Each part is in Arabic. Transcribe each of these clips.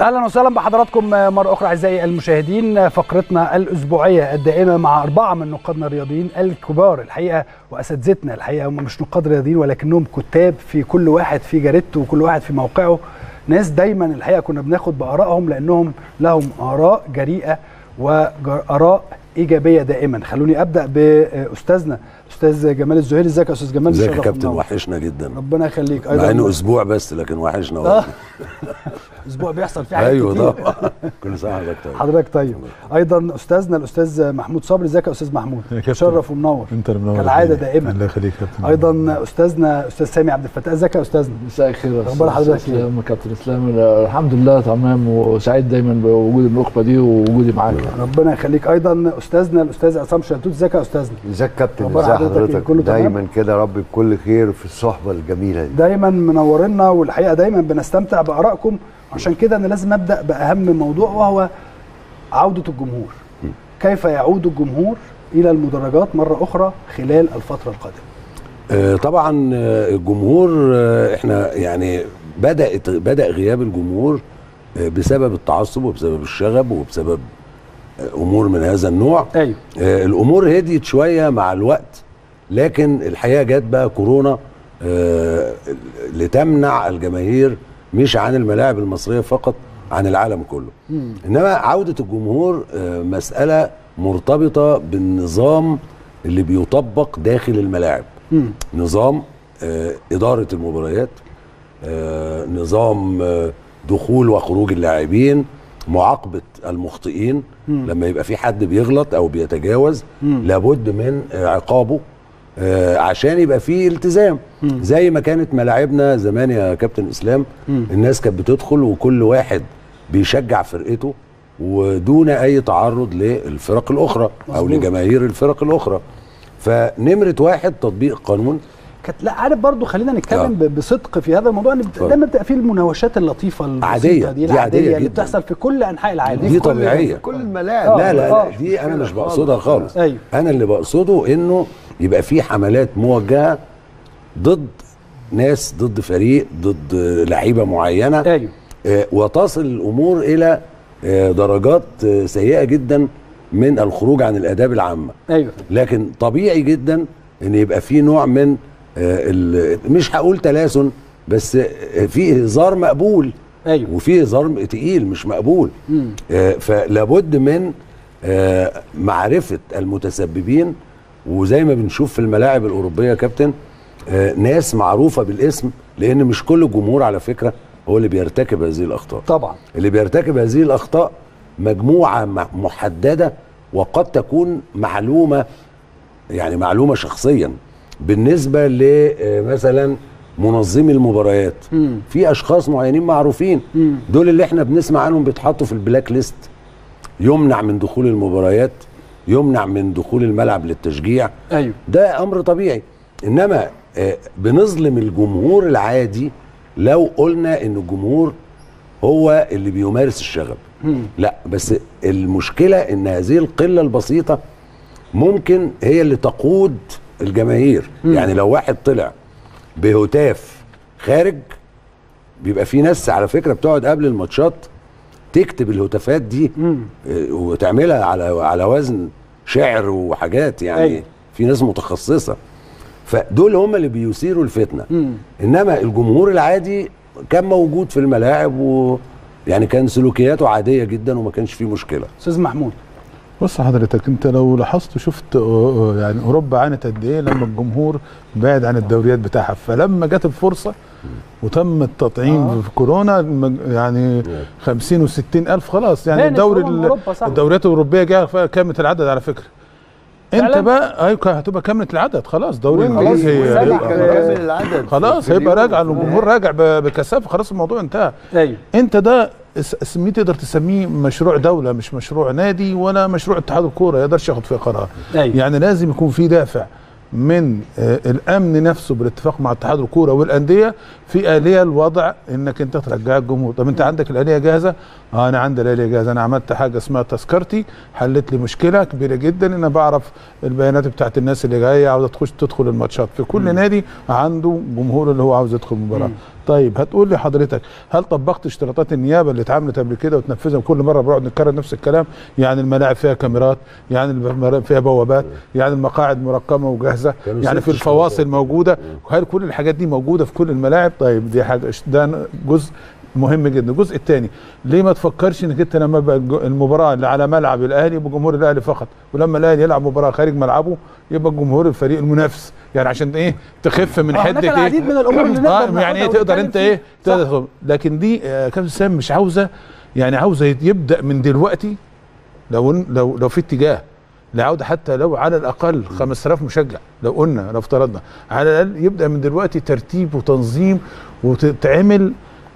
أهلا وسهلا بحضراتكم مرة أخرى أعزائي المشاهدين فقرتنا الأسبوعية الدائمة مع أربعة من نقادنا الرياضيين الكبار الحقيقة وأساتذتنا الحقيقة هم مش نقاد رياضيين ولكنهم كتاب في كل واحد في جريدته وكل واحد في موقعه ناس دايما الحقيقة كنا بناخد بآرائهم لأنهم لهم آراء جريئة وآراء إيجابية دائما خلوني أبدأ بأستاذنا أستاذ جمال الزهيري إزيك يا أستاذ جمال إزيك يا كابتن. وحشنا جدا ربنا يخليك مع إنه أسبوع بس لكن وحشنا آه. والله. أسبوع بيحصل فيه حاجات أيوه طبعا. كل سنة وحضرتك طيب حضرتك طيب. أيضا أستاذنا الأستاذ محمود صبري. إزيك يا أستاذ محمود؟ يا. مشرف ومنور. أنت اللي منور. كالعادة. دائما. الله يخليك يا كابتن. أيضا أستاذنا أستاذ سامي عبد الفتاح. إزيك يا أستاذنا؟ مساء الخير يا أستاذ حضرتك يا كابتن إسلام. الحمد لله تمام وسعيد دايما بوجود النخبه دي ووجودي معاك. ربنا يخليك. أيضا أستاذنا الأستاذ عصام شلتوت إزيك يا أستاذنا؟ إزيك كابتن؟ ازي حضرتك إيه؟ حضرتك؟ دايما كده رب بكل خير في الصحبة الجميلة دي. دايما منورنا والحقيقة دايما بنستمتع بآرائكم عشان كده أنا لازم أبدأ بأهم موضوع وهو عودة الجمهور. كيف يعود الجمهور إلى المدرجات مرة أخرى خلال الفترة القادمة؟ آه، طبعا آه، الجمهور آه، إحنا يعني بدأت بدأ غياب الجمهور بسبب التعصب وبسبب الشغب وبسبب أمور من هذا النوع. أيوه. آه، الأمور هديت شوية مع الوقت لكن الحقيقة جت بقى كورونا لتمنع الجماهير مش عن الملاعب المصرية فقط عن العالم كله. إنما عودة الجمهور آه، مسألة مرتبطة بالنظام اللي بيطبق داخل الملاعب. مم. نظام آه، إدارة المباريات آه، نظام دخول وخروج اللاعبين معاقبة المخطئين. لما يبقى في حد بيغلط أو بيتجاوز لابد من عقابه. عشان يبقى في التزام زي ما كانت ملاعبنا زمان يا كابتن إسلام الناس كانت بتدخل وكل واحد بيشجع فرقته ودون أي تعرض للفرق الأخرى أو. لجماهير الفرق الأخرى فنمرة واحد تطبيق قانون كانت لا عارف برضو خلينا نتكلم آه. بصدق في هذا الموضوع إن. دايما بتبقى فيه المناوشات اللطيفة البسيطة عادية، دي دي العادية عادية اللي جداً. بتحصل في كل أنحاء العالم دي طبيعية كل الملاعب لا لا آه. لا دي أنا مش بقصدها خالص. خالص أيوة. أنا اللي بقصده إنه يبقى في حملات موجهة ضد ناس ضد فريق ضد لعيبة معينة. أيوه. آه، وتصل الأمور إلى آه، درجات آه، سيئة جدا من الخروج عن الآداب العامة. أيوه. لكن طبيعي جدا إن يبقى في نوع من مش هقول تلاسن بس في هزار مقبول. أيوه. وفي هزار تقيل مش مقبول. مم. فلابد من معرفة المتسببين وزي ما بنشوف في الملاعب الأوروبية كابتن آه، ناس معروفة بالاسم لأن مش كل الجمهور على فكرة هو اللي بيرتكب هذه الأخطاء. طبعا. اللي بيرتكب هذه الأخطاء مجموعة محددة وقد تكون معلومة يعني معلومة شخصيا. بالنسبة لمثلا منظمي المباريات مم. في أشخاص معينين معروفين. مم. دول اللي إحنا بنسمع عنهم بيتحطوا في البلاك ليست يمنع من دخول المباريات. يمنع من دخول الملعب للتشجيع؟ أيوه. ده أمر طبيعي. إنما آه، بنظلم الجمهور العادي لو قلنا إن الجمهور هو اللي بيمارس الشغب. مم. لا بس المشكلة إن هذه القلة البسيطة ممكن هي اللي تقود الجماهير. يعني لو واحد طلع بهتاف خارج بيبقى في ناس على فكرة بتقعد قبل الماتشات تكتب الهتافات دي مم. آه، وتعملها على على وزن شعر وحاجات يعني أيوة. في ناس متخصصة. فدول هم اللي بيثيروا الفتنة. مم. إنما الجمهور العادي كان موجود في الملاعب و يعني كان سلوكياته عادية جدا وما كانش فيه مشكلة. أستاذ محمود. بص حضرتك أنت لو لاحظت وشفت يعني أوروبا عانت قد إيه لما الجمهور بعد عن الدوريات بتاعها. فلما جت الفرصة وتم التطعيم آه. في كورونا يعني 50 و60 ألف خلاص يعني بانت الدوري. الدوريات الأوروبية جاية كاملة العدد على فكرة أنت؟ بقى أيوه هتبقى كاملة العدد خلاص دوري خلاص، انجليزي وسبع هيبقى كمان. خلاص. هيبقى. راجع الجمهور راجع ب- بكثافة خلاص الموضوع انتهى أيوه أنت ده اس- اسميه تقدر تسميه مشروع دولة مش مشروع نادي ولا مشروع اتحاد الكورة يقدرش ياخد فيه قرار أيوة. يعني لازم يكون في دافع من آه، الأمن نفسه بالاتفاق مع اتحاد الكوره والأندية في آلية الوضع إنك أنت ترجع الجمهور طب أنت عندك الآلية جاهزة؟ آه أنا عندي الآلية جاهزة. أنا عملت حاجة اسمها تذكرتي حلت لي مشكلة كبيرة جدا إن أنا بعرف البيانات بتاعت الناس اللي جاية عاوزة تخش تدخل الماتشات. في كل نادي عنده جمهور اللي هو عاوز يدخل المباراة. طيب هتقول لي حضرتك هل طبقت اشتراطات النيابة اللي اتعملت قبل كده وتنفذها كل مرة؟ بنقعد نكرر نفس الكلام. يعني الملاعب فيها كاميرات يعني الملاعب فيها بوابات يعني المقاعد مرقمة وجاهزة. يعني في الفواصل. موجودة. هل كل الحاجات دي موجودة في كل الملاعب؟ طيب دي حاجة. ده جزء مهم جدا. الجزء الثاني ليه ما تفكرش إنك أنت لما يبقى المباراة اللي على ملعب الأهلي يبقى جمهور الأهلي فقط؟ ولما الأهلي يلعب مباراة خارج ملعبه يبقى جمهور الفريق المنافس. يعني عشان إيه؟ تخف من آه، هناك حده العديد من الأمور اللي آه يعني إيه تقدر أنت إيه. تقدر. لكن دي آه، كابتن سام مش عاوزة يعني عاوزة يبدأ من دلوقتي لو لو لو في اتجاه. لعودة حتى لو على الأقل 5000 مشجع لو قلنا لو افترضنا على الأقل يبدأ من دلوقتي ترتيب وتنظيم وتتعمل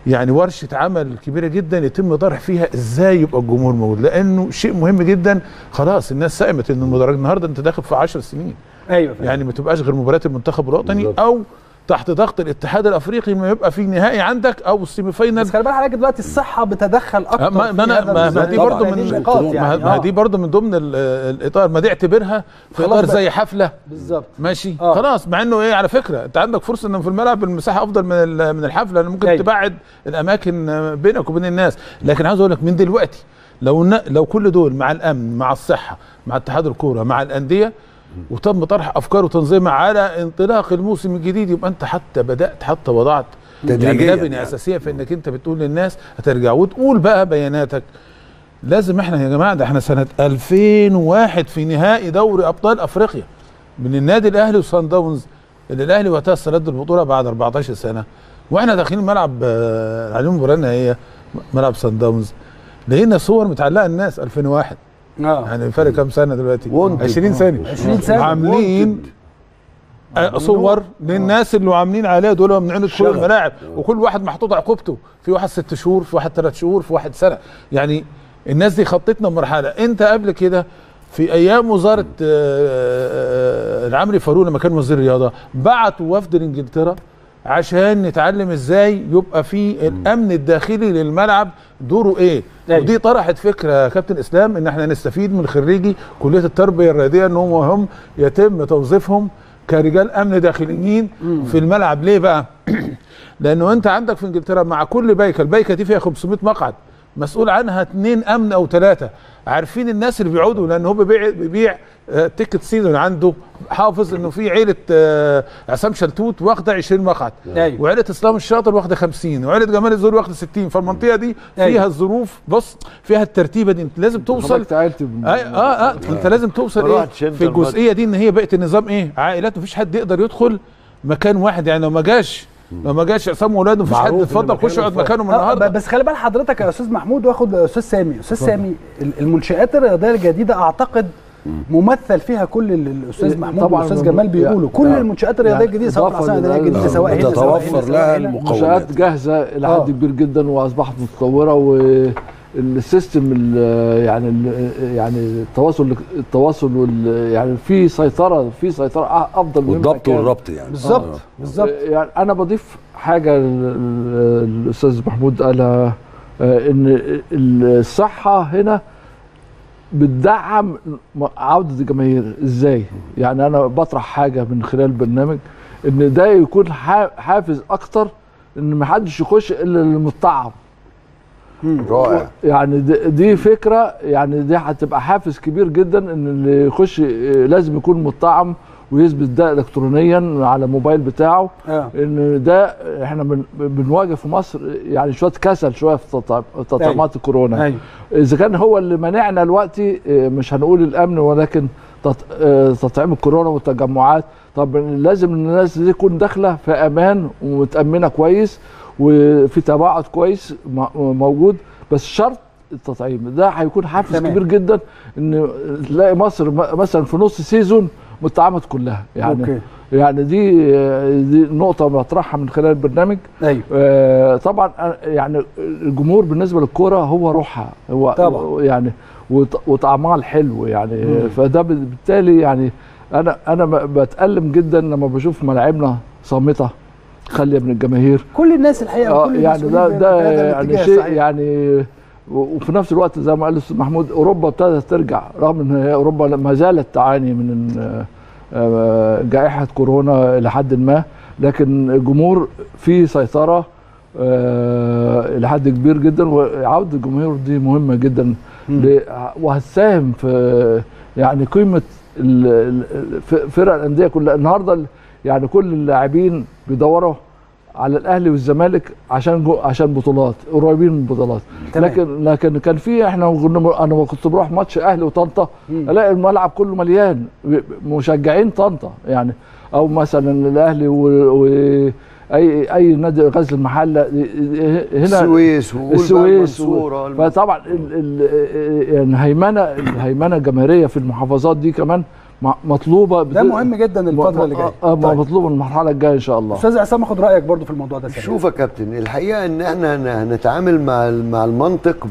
يعني ورشة عمل كبيرة جدا يتم طرح فيها إزاي يبقى الجمهور موجود لأنه شيء مهم جدا خلاص الناس سئمت إن المدرج النهارده أنت داخل في 10 سنين أيوه فعلا. يعني ما تبقاش غير مباريات المنتخب الوطني. أو تحت ضغط الاتحاد الأفريقي ما يبقى في نهائي عندك أو ال semi final بس خلي بالك حضرتك دلوقتي الصحة بتدخل أكتر ما ما أنا ما, ما. دي. برضو هذه من يعني ما آه. دي برضو من ضمن ال- الإطار ما دي اعتبرها في خلاص إطار. زي حفلة بالظبط ماشي آه. خلاص مع إنه إيه على فكرة أنت عندك فرصة ان في الملعب المساحة أفضل من من الحفلة لأن ممكن أيوة. تبعد الأماكن بينك وبين الناس لكن عاوز أقول لك من دلوقتي لو لو كل دول مع الأمن مع الصحة مع اتحاد الكورة مع الأندية وتم طرح أفكار وتنظيمها على انطلاق الموسم الجديد. يبقى أنت حتى بدأت حتى وضعت تدريجياً يعني. أساسية في إنك أنت بتقول للناس هترجع. وتقول بقى بياناتك. لازم إحنا يا جماعة ده إحنا سنة 2001 في نهائي دوري أبطال أفريقيا. من النادي الأهلي وصن داونز اللي الأهلي وقتها استرد البطولة بعد 14 سنة. وإحنا داخلين ملعب آه، عليهم مباراه نهائيه ملعب صن داونز. لقينا صور متعلقة الناس 2001 آه. يعني فرق كام سنة دلوقتي؟ Wanted. 20 سنه 20 سنة. عاملين آه، صور للناس اللي عاملين عليها دول ممنوعين كل. الملاعب. وكل واحد محطوط عقوبته. في واحد ست شهور في واحد ثلاث شهور في واحد سنة. يعني الناس دي خطتنا مرحله انت قبل كده في أيام وزارة آه، آه، العمري فاروق لما كان وزير الرياضة بعتوا وفد لإنجلترا؟ عشان نتعلم إزاي يبقى في الامن الداخلي للملعب. دوره إيه؟ أيوة. ودي طرحت فكرة يا كابتن إسلام إن إحنا نستفيد من خريجي كلية التربية الرياضية إن هم هم يتم توظيفهم كرجال أمن داخليين في الملعب. ليه بقى؟ لأنه أنت عندك في إنجلترا مع كل بلوكة البلوكة دي فيها 500 مقعد مسؤول عنها اثنين أمن أو ثلاثة عارفين الناس اللي بيقعدوا لأن هو بيبيع بيبيع آه، ticket season عنده حافظ إنه في عيلة آه، عصام شلتوت واخدة 20 مقعد. أيوة. وعيلة إسلام الشاطر واخدة 50 وعيلة جمال الزهري واخدة 60 فالمنطقة دي فيها أيوة. الظروف. بص فيها الترتيبة دي. انت لازم توصل آه آه انت لازم توصل إيه؟ في الجزئية دي إن هي بقت النظام إيه؟ عائلات مفيش حد يقدر يدخل مكان واحد. يعني لو ما جاش لو ما جاش عصام ولاده مفيش حد اتفضل خش مكانه اقعد. مكانه من آه، النهارده بس خلي بال حضرتك يا أستاذ محمود واخد أستاذ سامي أستاذ سامي ال- المنشآت الرياضية الجديدة أعتقد ممثل فيها كل اللي الأستاذ إيه، محمود طبعاً والأستاذ جمال بيقولوا كل يعني- المنشآت الرياضية يعني الجديدة سواء الاداريه لل- الجديدة سواء هنا سواء هنا بتتوفر سواء لها هنا. المقومات منشآت جاهزه إلى آه. حد كبير جدا وأصبحت متطورة والسيستم ال- يعني ال- يعني التواصل التواصل وال يعني في سيطرة في سيطرة أفضل مما والضبط كان. والربط يعني. بالظبط آه. بالظبط. يعني أنا بضيف حاجة ال- ال- الاستاذ محمود قالها آه، إن الصحة هنا بتدعم عودة الجماهير. إزاي؟ يعني أنا بطرح حاجة من خلال البرنامج إن ده يكون حا- حافز أكتر إن ما حدش يخش إلا المطعم رائع. يعني دي, دي فكرة يعني دي هتبقى حافز كبير جدا إن اللي يخش آه، لازم يكون مطعم ويثبت ده الكترونيا على الموبايل بتاعه. آه. إن ده إحنا بن بنواجه في مصر يعني شوية كسل شوية في تطع- تطعيمات الكورونا. أيوه إذا كان هو اللي منعنا دلوقتي آه، مش هنقول الأمن ولكن آه، تطعيم الكورونا والتجمعات. طب لازم الناس دي تكون داخلة في أمان ومتأمنة كويس. وفي تباعد كويس موجود بس شرط التطعيم. ده هيكون حافز تمام. كبير جدا إن تلاقي مصر مثلا في نص سيزون متطعمت كلها. يعني أوكي. يعني دي دي نقطة بطرحها من خلال البرنامج. أيوه. آه، طبعا أنا- يعني الجمهور بالنسبة للكرة هو روحها. هو طبعا. يعني وط- وطعمها الحلو يعني. مم. فده بالتالي يعني أنا أنا بتألم جدا لما بشوف ملاعبنا صامتة. خالية من الجماهير. كل الناس الحقيقة وكل يعني ده ده يعني شيء صحيح. يعني وفي نفس الوقت زي ما قال الأستاذ محمود أوروبا ابتدت ترجع رغم إن هي أوروبا ما زالت تعاني من آه، آه، جائحة كورونا إلى حد ما لكن الجمهور في سيطرة آه، إلى حد كبير جدا وعودة الجمهور دي مهمة جدا وهتساهم في يعني قيمة فرق الأندية كلها. النهارده ال- يعني كل اللاعبين بيدوروا على الأهلي والزمالك عشان جو عشان بطولات قريبين من البطولات. لكن لكن كان في إحنا كنا أنا كنت بروح ماتش أهلي وطنطا ألاقي الملعب كله مليان مشجعين طنطا يعني. أو مثلا الأهلي و, و اي أي نادي غزل المحلة هنا السويس السويس و... فطبعا ال... ال... يعني الهيمنه الهيمنه الجماهيريه في المحافظات دي كمان م- مطلوبة ده مهم جدا الفترة اللي جاية آه، طيب. مطلوبة المرحلة الجاية إن شاء الله أستاذ عصام آخد رأيك برضو في الموضوع ده سريع. شوف يا كابتن الحقيقة إن إحنا هن- هنتعامل مع مع المنطق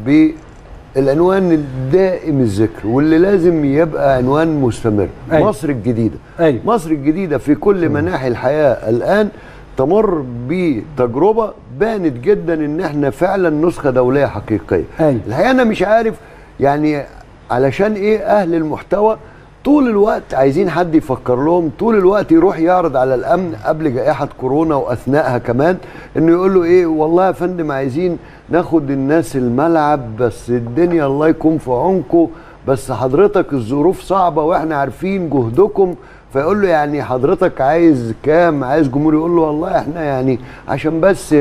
بالعنوان الدائم الذكر واللي لازم يبقى عنوان مستمر أيوة. مصر الجديدة أيوة. مصر الجديدة في كل مناحي الحياة الآن تمر بتجربة بانت جدا إن إحنا فعلا نسخة دولية حقيقية أيوة. الحقيقة أنا مش عارف يعني علشان إيه أهل المحتوى طول الوقت عايزين حد يفكر لهم طول الوقت يروح يعرض على الأمن قبل جائحة كورونا واثناءها كمان إنه يقول له إيه والله يا فندم عايزين ناخد الناس الملعب بس الدنيا الله يكون في عونكم بس حضرتك الظروف صعبة وإحنا عارفين جهدكم. فيقول له يعني حضرتك عايز كام؟ عايز جمهور؟ يقول له والله إحنا يعني عشان بس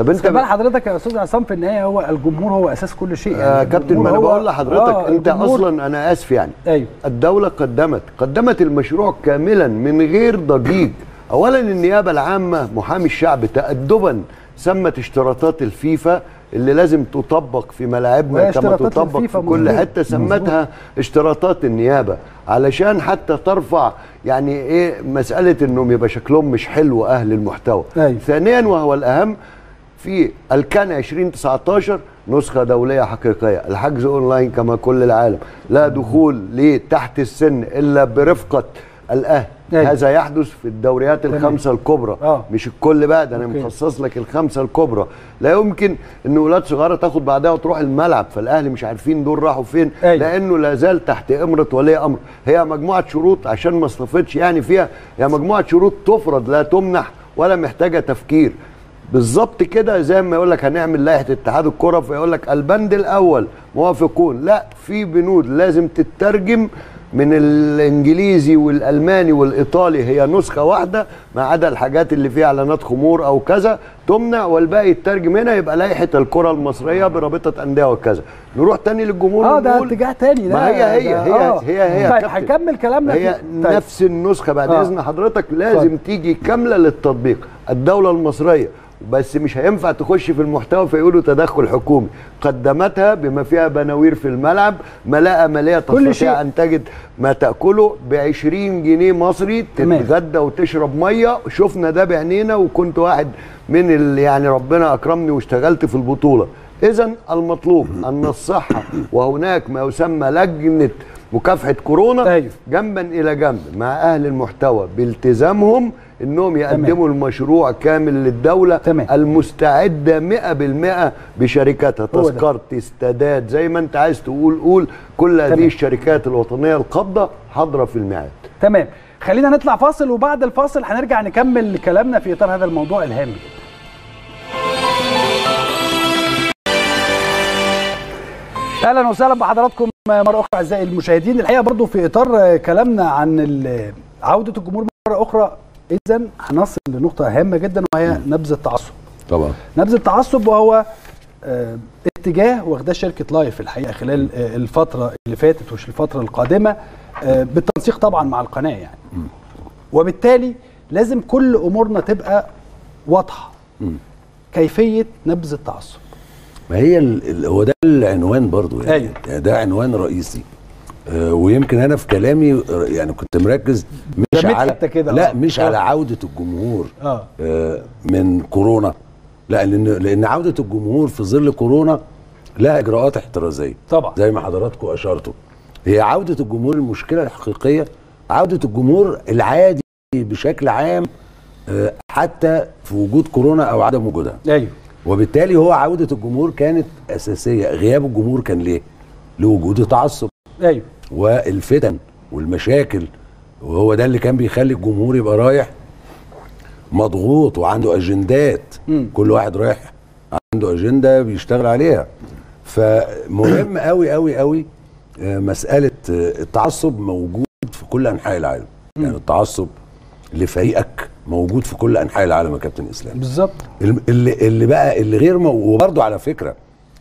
طب انت بال حضرتك يا أستاذ عصام في النهاية هو الجمهور هو أساس كل شيء يعني. كابتن الجمهور ما أنا بقول لحضرتك آه، أنت أصلا أنا آسف يعني. أيوه. الدولة قدمت قدمت المشروع كاملا من غير ضجيج. اولا النيابة العامة محامي الشعب تأدبا سمت اشتراطات الفيفا اللي لازم تطبق في ملاعبنا كما تطبق في كل. حتة سمتها اشتراطات النيابة. علشان حتى ترفع يعني إيه مسألة إنهم يبقى شكلهم مش حلو أهل المحتوى. أيوة. ثانيا وهو الأهم في الكان 2019 نسخة دولية حقيقية. الحجز أونلاين كما كل العالم. لا دخول لتحت السن إلا برفقة الأهل. أيوة. هذا يحدث في الدوريات الخمسة الكبرى. آه. مش الكل بقى ده أوكي. مخصص لك الخمسة الكبرى. لا يمكن إن ولاد صغيرة تاخد بعدها وتروح الملعب. فالأهل مش عارفين دول راحوا فين. أيوة. لأنه لا زال تحت أمرة ولي أمر. هي مجموعة شروط عشان ما استفدش يعني فيها. هي مجموعة شروط تفرض لا تمنح ولا محتاجة تفكير. بالظبط كده زي ما يقول لك هنعمل لائحة اتحاد الكرة فيقول لك البند الأول موافقون لا في بنود لازم تترجم من الإنجليزي والألماني والإيطالي هي نسخة واحدة ما عدا الحاجات اللي فيها إعلانات خمور أو كذا تمنع والباقي يترجم هنا يبقى لائحة الكرة المصرية برابطة أندية وكذا نروح تاني للجمهور آه ده اتجاه تاني ده ما هي هي هي آه. هي هي طيب كابتن. هنكمل كلامنا هي طيب. نفس النسخة بعد آه. إذن حضرتك لازم تيجي كاملة للتطبيق الدولة المصرية بس مش هينفع تخش في المحتوى فيقولوا تدخل حكومي قدمتها بما فيها بناوير في الملعب ملاءة مالية كل شيء. تستطيع أن تجد ما تأكله ب 20 جنيه مصري. تتغدى وتشرب مية شفنا ده بعينينا وكنت واحد من اللي يعني ربنا أكرمني واشتغلت في البطولة إذا المطلوب أن الصحة وهناك ما يسمى لجنة مكافحة كورونا أيوه. جنبا إلى جنب مع أهل المحتوى بالتزامهم إنهم يقدموا المشروع كامل للدولة تمام. المستعدة 100% بشركاتها. تذكرة استادات زي ما أنت عايز تقول قول كل هذه تمام. الشركات الوطنية القابضة حاضرة في الميعاد تمام خلينا نطلع فاصل وبعد الفاصل هنرجع نكمل كلامنا في إطار هذا الموضوع الهام جدا أهلا وسهلا بحضراتكم مره أخرى أعزائي المشاهدين. الحقيقة برضو في إطار كلامنا عن عودة الجمهور مرة أخرى اذا هنصل لنقطة هامة جدا وهي نبذ التعصب طبعا. نبذ التعصب وهو آه، اتجاه واخداه شركة لايف الحقيقة خلال آه، الفترة اللي فاتت ومش الفترة القادمة آه، بالتنسيق طبعا مع القناة يعني. وبالتالي لازم كل أمورنا تبقى واضحة. كيفية نبذ التعصب ما هي. هو ده العنوان برضو يعني. أيوة. يعني ده عنوان رئيسي. آه ويمكن أنا في كلامي آه، يعني كنت مركز مش على كده، لا آه. مش آه. على عودة الجمهور آه. آه من كورونا. لا لأن لأن عودة الجمهور في ظل كورونا لها إجراءات احترازية. طبعا. زي ما حضراتكم أشرتوا. هي عودة الجمهور المشكلة الحقيقية عودة الجمهور العادي بشكل عام آه، حتى في وجود كورونا أو عدم وجودها. أيوه. وبالتالي هو عودة الجمهور كانت أساسية. غياب الجمهور كان ليه؟ لوجود التعصب أيوه. والفتن والمشاكل وهو ده اللي كان بيخلي الجمهور يبقى رايح مضغوط وعنده أجندات. مم. كل واحد رايح عنده أجندة بيشتغل عليها. فمهم قوي قوي قوي آه، مسألة آه، التعصب موجود في كل أنحاء العالم. يعني التعصب لفريقك موجود في كل أنحاء العالم يا كابتن إسلام. بالظبط. اللي اللي بقى اللي غير مو... وبرضه على فكرة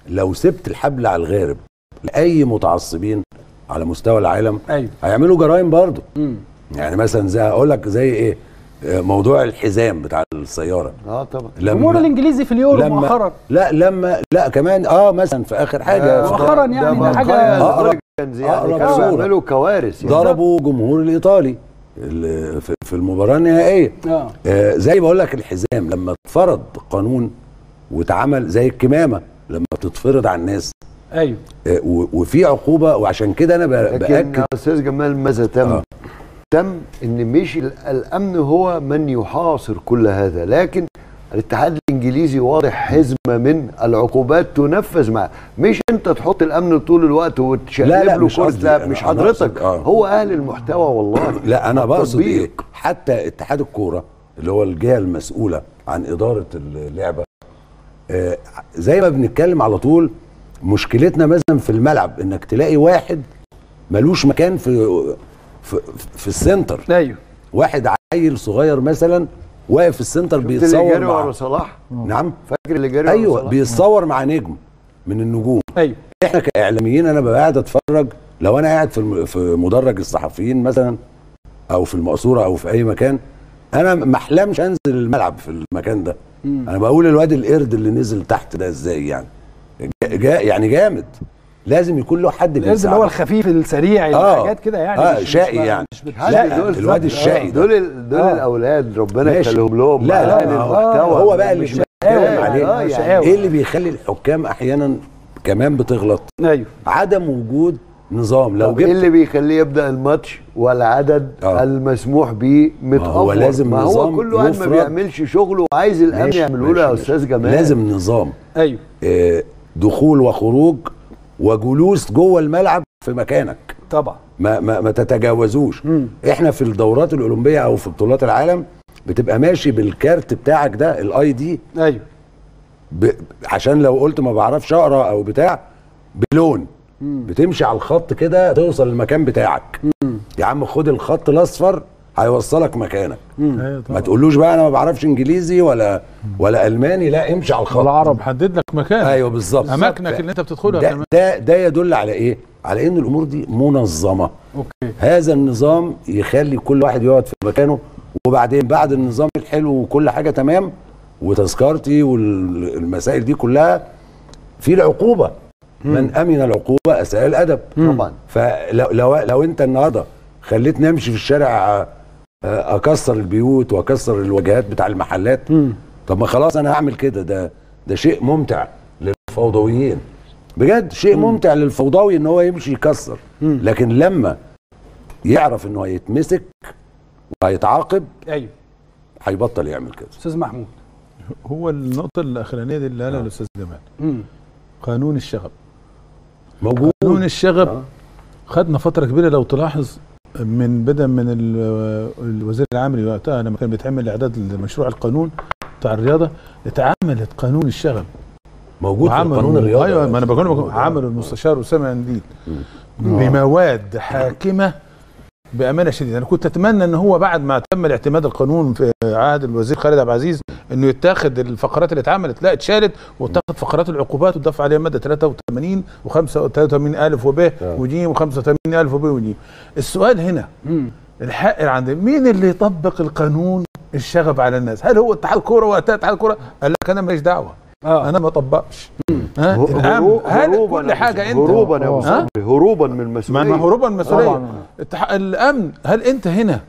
لو سبت الحبل على الغارب لأي متعصبين على مستوى العالم أيوه. هيعملوا جرائم برضه. مم. يعني مثلا زي أقول لك زي إيه آه، موضوع الحزام بتاع السيارة. آه طبعا. الجمهور الإنجليزي في اليورو مؤخرا. لا لما لا كمان آه مثلا في آخر حاجة. في- مؤخرا يعني ده حاجة- أقرب- كان يعني كانوا. بيعملوا كوارث يعني. ضربوا جمهور الإيطالي. في- في المباراة النهائية. آه. آه، زي بقول لك الحزام لما اتفرض قانون واتعمل زي الكمامة لما بتتفرض على الناس. أيوه. آه، و- وفي عقوبة وعشان كده أنا لكن بأكد. يا أستاذ جمال ماذا تم؟ آه. تم إن مش ال- الأمن هو من يحاصر كل هذا لكن الاتحاد الإنجليزي واضح حزمه من العقوبات تنفذ معه مش أنت تحط الأمن طول الوقت لا، لا، وتشقلب له مش. لا مش حضرتك آه. هو أهل المحتوى والله لا أنا بقصد. إيه حتى اتحاد الكورة اللي هو الجهة المسؤولة عن إدارة اللعبة آه، زي ما بنتكلم على طول مشكلتنا مثلا في الملعب إنك تلاقي واحد ملوش مكان في في, في السنتر أيوه واحد عيل صغير مثلا واقف في السنتر شفت اللي بيتصور جري ورا مع صلاح؟ نعم. فاكر اللي جري ورا أيوه صلاح؟ بيتصور مع نجم من النجوم. أيوه. إحنا كإعلاميين أنا ببقى قاعد أتفرج لو أنا قاعد في الم- في مدرج الصحفيين مثلا أو في المقصورة أو في أي مكان أنا ما أحلمش أنزل الملعب في المكان ده. أنا بقول الواد القرد اللي نزل تحت ده إزاي يعني؟ جا يعني جامد. لازم يكون له حد القرد اللي هو. الخفيف السريع آه. الحاجات كده يعني آه، مش- مش شقي يعني. لا، دول الواد الشقي ده. دول ال- دول آه. الأولاد ربنا. يخليهم لهم لا، لا، آه. المحتوى هو بقى اللي مش. عليه آه، يعني. إيه اللي بيخلي الحكام أحيانا كمان بتغلط أيوه عدم وجود نظام لو إيه جبت اللي بيخليه يبدأ الماتش والعدد آه. المسموح به متأفور هو لازم ما هو نظام كل واحد ما. بيعملش شغله وعايز الأمن ماشي، له يا. أستاذ جمال لازم نظام أيوه آه، دخول وخروج وجلوس جوه الملعب في مكانك. طبعا. ما ما, ما تتجاوزوش. مم. إحنا في الدورات الأولمبية أو في بطولات العالم بتبقى ماشي بالكارت بتاعك ده الاي دي أيوه. ب... عشان لو قلت ما بعرفش أقرأ أو بتاع بلون. بتمشي على الخط كده توصل للمكان بتاعك. يا عم خد الخط الأصفر هيوصلك مكانك. أيوه ما تقولوش بقى أنا ما بعرفش إنجليزي ولا ولا ألماني لا امشي على الخط. والعرب محدد لك مكان. أيوه بالظبط. أماكنك اللي أنت بتدخلها ده ده ده يدل على إيه؟ على إن الأمور دي منظمة. أوكي. هذا النظام يخلي كل واحد يقعد في مكانه وبعدين بعد النظام الحلو وكل حاجة تمام وتذكرتي والمسائل دي كلها في العقوبة. من أمن العقوبة اساء الأدب. طبعا. فلو لو, لو أنت النهارده خليتني امشي في الشارع أكسر البيوت وأكسر الواجهات بتاع المحلات. طب ما خلاص أنا هعمل كده. ده ده شيء ممتع للفوضويين. بجد شيء ممتع للفوضوي إن هو يمشي يكسر. لكن لما يعرف إنه هيتمسك وهيتعاقب أيوه. هيبطل يعمل كده. أستاذ محمود. هو النقطة الأخرانية دي اللي قالها الأستاذ جمال. قانون الشغب. موجود. قانون الشغب آه. خدنا فترة كبيرة. لو تلاحظ من بدا من ال- الوزير العامري وقتها لما كان بيتعمل إعداد لمشروع القانون بتاع الرياضة اتعملت قانون الشغب. موجود في قانون الرياضة. أيوه ما أنا بقول لك عمل المستشار اسامه انديل بمواد حاكمة بأمانة شديدة. أنا كنت أتمنى إن هو بعد ما تم الاعتماد القانون في عهد الوزير خالد عبد العزيز إنه يتاخد الفقرات اللي اتعملت. لا اتشالت واتاخد فقرات العقوبات وضاف عليها مادة 83 و 83 ألف وب وج و85 ألف وب وج السؤال هنا. الحق عند مين اللي يطبق القانون الشغب على الناس؟ هل هو اتحاد الكورة وقتها اتحاد الكورة؟ قال لك أنا ماليش دعوة. آه. أنا ما اطبقش ها. هل هروبا كل حاجة أنت. هروبا يا ابو ها؟ صبري هروبا من المسؤولية. ما هروبا من المسؤولية. الأمن هل أنت هنا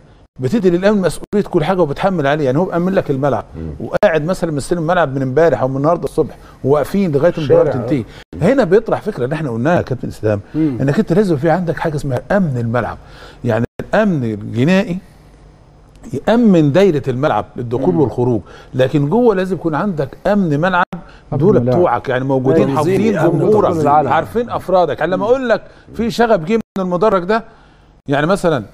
بتدي للأمن مسؤولية كل حاجة وبتحمل عليه؟ يعني هو بامن لك الملعب. وقاعد مثلا مستلم الملعب من امبارح أو من النهارده الصبح وواقفين لغاية المباراة. تنتهي. هنا بيطرح فكرة اللي إحنا قلناها يا كابتن إسلام إنك أنت لازم في عندك حاجة اسمها امن الملعب. يعني الأمن الجنائي يأمن دايرة الملعب للدخول والخروج. لكن جوه لازم يكون عندك أمن ملعب دول. بتوعك. يعني موجودين حافظين جمهورك. عارفين أفرادك. يعني لما أقول لك في شغب جه من المدرج ده يعني مثلا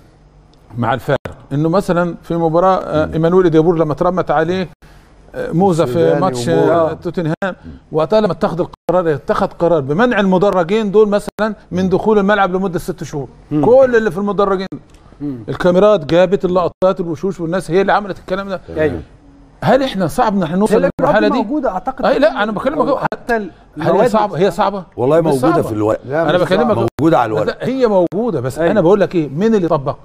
مع الفارق إنه مثلا في مباراة آه، إيمانويل ديابور لما اترمت عليه موزة في ماتش. آه، توتنهام وقتها لما اتخذ القرار اتخذ قرار بمنع المدرجين دول مثلا من دخول الملعب لمدة ست شهور. كل اللي في المدرجين. الكاميرات جابت اللقطات الوشوش والناس هي اللي عملت الكلام ده. أيوه. هل إحنا صعب إن إحنا نوصل للمرحلة دي؟ موجودة؟ أعتقد أي لا، أنا بكلمك حتى هل هي صعبة؟ هي صعبة؟ والله موجودة صعبة. في الورق أنا. بكلمك موجودة على الورق هي موجودة بس أيوة. أنا بقول لك إيه مين اللي يطبق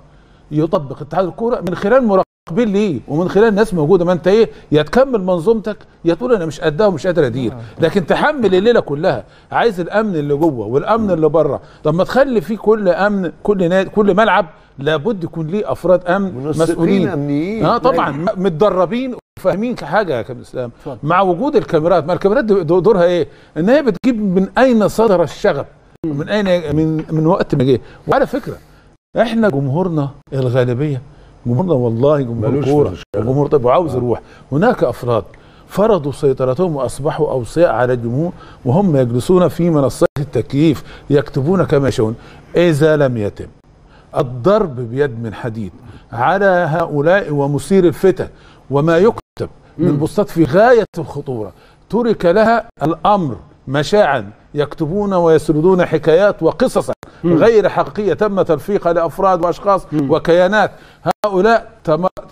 يطبق اتحاد الكورة من خلال مراقبين ليه ومن خلال ناس موجودة. ما أنت إيه يا تكمل منظومتك يا تقول أنا مش قدها ومش قادر أدير. لكن تحمل الليلة كلها. عايز الأمن اللي جوه والأمن اللي بره. طب ما تخلي في كل أمن كل نادي كل ملعب لابد يكون ليه أفراد أمن مسؤولين. أمنيين. آه طبعا. م- متدربين وفاهمين حاجة يا كابتن إسلام. مع وجود الكاميرات ما الكاميرات دورها إيه؟ إن هي بتجيب من أين صدر الشغب. من أين من من وقت ما جه. وعلى فكرة إحنا جمهورنا الغالبية جمهورنا والله جمهور كورة. جمهور طيب وعاوز يروح. هناك أفراد فرضوا سيطرتهم وأصبحوا اوصياء على الجمهور وهم يجلسون في منصات التكييف يكتبون كما يشاءون. إذا لم يتم الضرب بيد من حديد على هؤلاء ومثير الفتن وما يكتب من بوستات في غاية الخطورة. ترك لها الأمر مشاعا يكتبون ويسردون حكايات وقصصا غير حقيقية تم تلفيقها لأفراد وأشخاص وكيانات. هؤلاء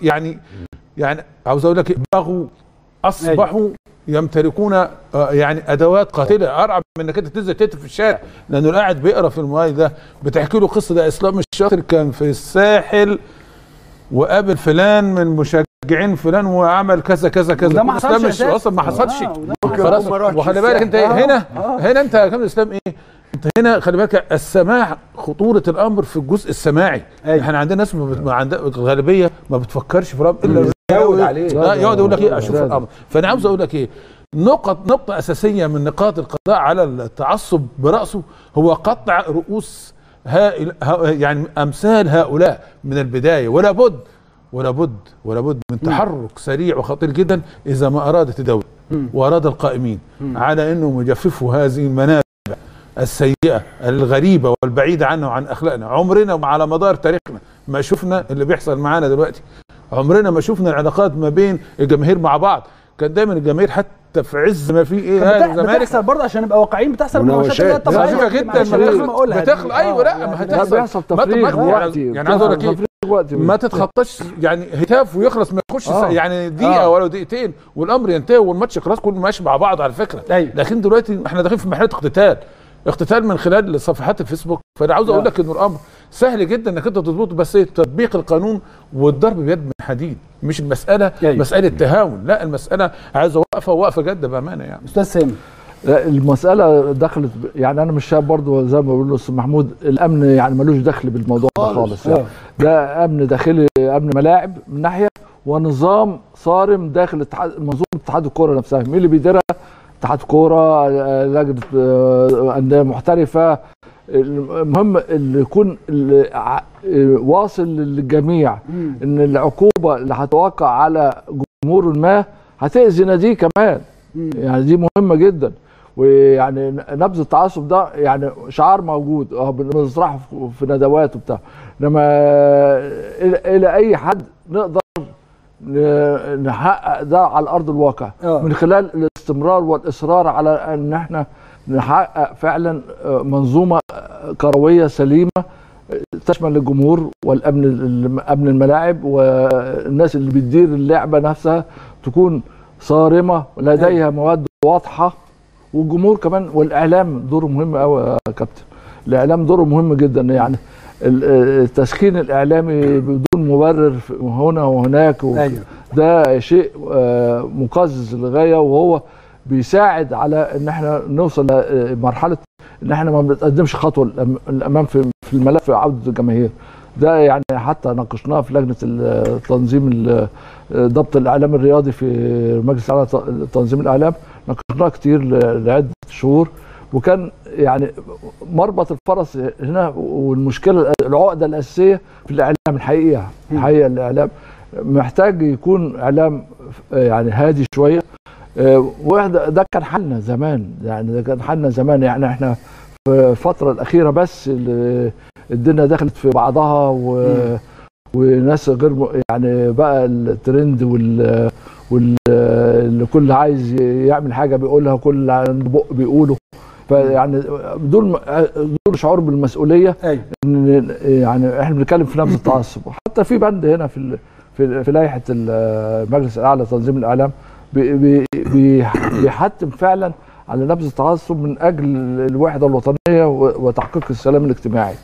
يعني يعني عاوز أقول لك بغوا أصبحوا يمتلكون آه، يعني أدوات قاتلة. أرعب من إنك أنت تنزل تكتب في الشارع لأنه قاعد بيقرأ في الموبايل ده بتحكي له قصة ده إسلام الشاطر كان في الساحل وقابل فلان من مشجعين فلان وعمل كذا كذا كذا. وده ما حصلش. أصلا ما حصلش. آه، رحتش وخلي بالك أنت هنا آه. هنا أنت يا كابتن اسلام إيه؟ أنت هنا خلي بالك السماع خطورة الأمر في الجزء السماعي. أيوة. إحنا عندنا ناس ما عندها الغالبيه ما بتفكرش في إلا يزود عليه. لا يقعد يقول لك إيه؟ أشوف لا. الامر فأنا عاوز أقول لك إيه؟ نقط نقطة أساسية من نقاط القضاء على التعصب برأسه هو قطع رؤوس هائل ها يعني أمثال هؤلاء من البداية. ولا بد ولا بد ولا بد من تحرك سريع وخطير جدا إذا ما أرادت الدولة وأراد القائمين على انهم يجففوا هذه المنابع السيئة الغريبة والبعيدة عنا وعن أخلاقنا. عمرنا على مدار تاريخنا ما شفنا اللي بيحصل معانا دلوقتي. عمرنا ما شفنا العلاقات ما بين الجماهير مع بعض. كان دايما الجماهير حتى في عز ما في إيه بتح- أهلي وزمالك بتحصل برضه عشان نبقى واقعيين بتحصل مناوشات. دي، جدا بتخلق أيوه لا ما يعني هتحصل. يعني- وقتي يعني عايز أقول لك إيه؟ ما تتخطاش يعني هتاف ويخلص ما يخش آه. يعني دقيقة آه. ولا دقيقتين والأمر ينتهي والماتش خلاص كله ماشي مع بعض على فكرة. أيوة. لكن دلوقتي إحنا داخلين في مرحلة اقتتال. اقتتال من خلال صفحات الفيسبوك فأنا عاوز أقول آه. لك إنه الأمر سهل جدا إنك أنت تظبطه بس؟ تطبيق القانون والضرب بيد من حديد مش المسألة أيوة. مسألة تهاون لا المسألة عايزة وقفة وقفه جادة بأمانة يعني أستاذ سامي لا، المسألة دخلت يعني أنا مش شايف برضه زي ما بيقول الأستاذ محمود الأمن يعني ملوش دخل بالموضوع ده خالص. خالص يعني. آه. ده أمن داخلي أمن ملاعب من ناحية ونظام صارم داخل اتحاد منظومة اتحاد الكورة نفسها مين اللي بيديرها؟ اتحاد كورة آه، لجنة آه، أندية محترفة. المهم اللي يكون آه، واصل للجميع إن العقوبة اللي هتوقع على جمهور ما هتأذي ناديه كمان. يعني دي مهمة جدا. ويعني نبذ التعصب ده يعني شعار موجود آه بنطرحه في- ندوات وبتاع. إنما إلى أي حد نقدر نحقق ده على أرض الواقع. آه. من خلال الاستمرار والإصرار على إن إحنا نحقق فعلا آه، منظومة آه، كروية سليمة تشمل الجمهور والأمن أمن الملاعب والناس اللي بتدير اللعبة نفسها تكون صارمة لديها مواد واضحة والجمهور كمان والإعلام دوره مهم قوي يا كابتن. الإعلام دوره مهم جدا يعني. التسخين الإعلامي بدون مبرر هنا وهناك أيوه. ده شيء آه، مقزز للغاية وهو بيساعد على إن إحنا نوصل لمرحله إن إحنا ما بنتقدمش خطوة للامام في الملف عودة الجماهير. ده يعني حتى ناقشناه في لجنة ال- تنظيم ال- ضبط الإعلام الرياضي في مجلس اعلى تنظيم الإعلام. ناقشناه كتير لعدة شهور. وكان يعني مربط الفرس هنا والمشكلة العقدة الأساسية في الإعلام الحقيقة الحقيقة الإعلام. محتاج يكون إعلام يعني هادي شوية. آه، وده ده كان حالنا زمان يعني ده كان حالنا زمان. يعني إحنا في الفترة الأخيرة بس الدنيا دخلت في بعضها و وناس غير يعني بقى الترند وال وال اللي كل عايز يعمل حاجة بيقولها كل عنده بق بيقوله. فيعني بدون بدون شعور بالمسؤولية. أيوه إن يعني إحنا بنتكلم في نبذ التعصب وحتى في بند هنا في في في لائحة المجلس الأعلى لتنظيم الإعلام بي- بي- بي- بيحتم فعلا على نبذ التعصب من أجل الوحدة الوطنية وتحقيق السلام الاجتماعي.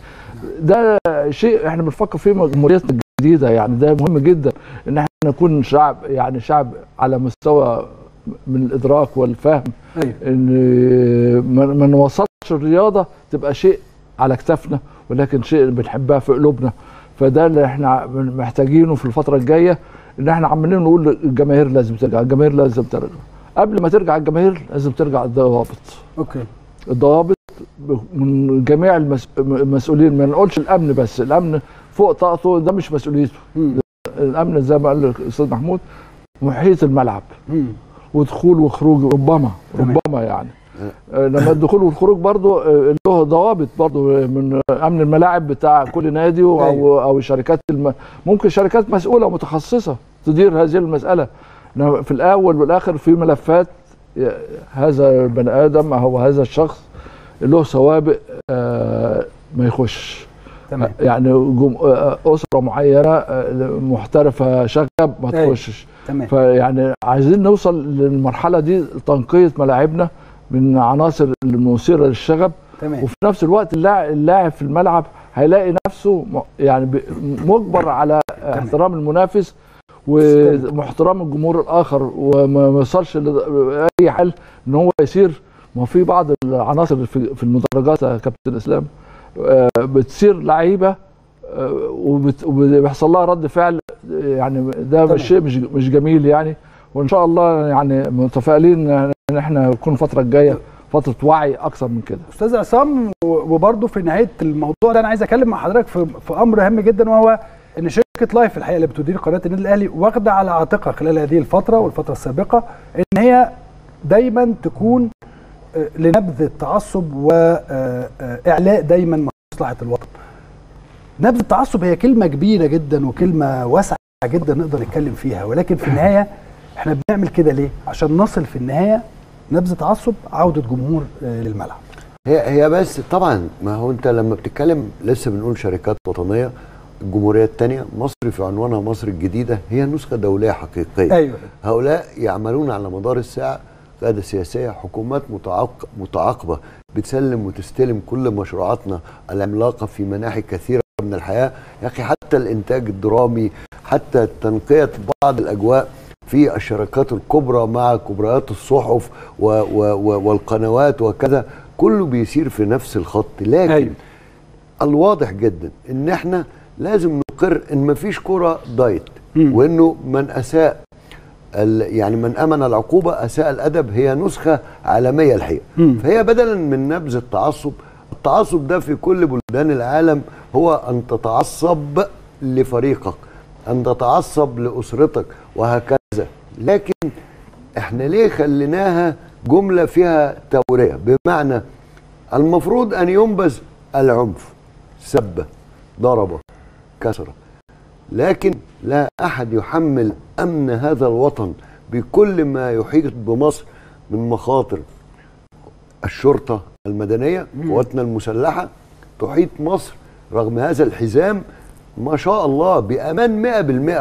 ده شيء إحنا بنفكر فيه جمهوريتنا الجديدة. يعني ده مهم جدا إن إحنا نكون شعب يعني شعب على مستوى من الإدراك والفهم أيوه. إن ما ما نوصلش الرياضة تبقى شيء على كتافنا ولكن شيء بنحبها في قلوبنا. فده اللي إحنا محتاجينه في الفترة الجاية إن إحنا عمالين نقول الجماهير لازم ترجع الجماهير لازم ترجع. قبل ما ترجع الجماهير لازم ترجع الضوابط. أوكي. الضوابط من جميع المس- المسؤولين ما نقولش الأمن بس الأمن فوق طاقته ده مش مسؤوليته. الأمن زي ما قال الأستاذ محمود محيط الملعب. مم. ودخول وخروج ربما. ربما يعني آه، لما الدخول والخروج برضو آه، له ضوابط برضو من أمن الملاعب بتاع كل نادي أو أيوة. أو الشركات الم... ممكن شركات مسؤولة ومتخصصة تدير هذه المسألة في الأول والآخر في ملفات هذا البني آدم أو هذا الشخص له سوابق آه، ما يخش تمام يعني. آه، أسرة معينة آه، محترفة شغب ما أيوة. تخشش تمام. فيعني عايزين نوصل للمرحلة دي تنقية ملاعبنا من عناصر المثيرة للشغب. تمام. وفي نفس الوقت اللاعب, اللاعب في الملعب هيلاقي نفسه يعني مجبر على احترام المنافس واحترام الجمهور الآخر. وما يوصلش لاي حل إن هو يسير ما في بعض العناصر في المدرجات يا كابتن إسلام آه، بتصير لعيبة آه، وبيحصل لها رد فعل يعني ده. مش شيء مش مش جميل يعني وإن شاء الله يعني متفائلين إن إحنا يكون الفترة الجاية فترة وعي أكثر من كده أستاذ عصام و- وبرضه في نهاية الموضوع ده أنا عايز أكلم مع حضرتك في, في أمر هام جدا وهو إن شركة لايف الحقيقة اللي بتدير قناة النادي الأهلي واخدة على عاتقها خلال هذه الفترة والفترة السابقة إن هي دايما تكون آه، لنبذ التعصب واعلاء دايما مصلحة الوطن. نبذ التعصب هي كلمة كبيرة جدا وكلمة واسعة جدا نقدر نتكلم فيها ولكن في النهاية إحنا بنعمل كده ليه؟ عشان نصل في النهاية نبذ تعصب عودة جمهور آه، للملعب. هي هي بس طبعا ما هو أنت لما بتتكلم لسه بنقول شركات وطنية الجمهورية الثانية مصر في عنوانها مصر الجديدة هي نسخة دولية حقيقية أيوه هؤلاء يعملون على مدار الساعة قياده سياسية حكومات متعاق- متعاقبة بتسلم وتستلم كل مشروعاتنا العملاقة في مناحي كثيرة من الحياة يا أخي حتى الإنتاج الدرامي حتى تنقية بعض الأجواء في الشركات الكبرى مع كبريات الصحف و و و والقنوات وكذا كله بيسير في نفس الخط لكن أيوة. الواضح جدا إن إحنا لازم نقر إن مفيش كرة دايت. وإنه من أساء يعني من أمن العقوبة أساء الأدب هي نسخة عالمية الحقيقة. فهي بدلا من نبذ التعصب التعصب ده في كل بلدان العالم هو أن تتعصب لفريقك أن تتعصب لأسرتك وهكذا. لكن إحنا ليه خليناها جملة فيها تورية؟ بمعنى المفروض أن ينبذ العنف سب ضرب كسر. لكن لا أحد يحمل أمن هذا الوطن بكل ما يحيط بمصر من مخاطر. الشرطة المدنية قواتنا المسلحة تحيط مصر رغم هذا الحزام ما شاء الله بأمان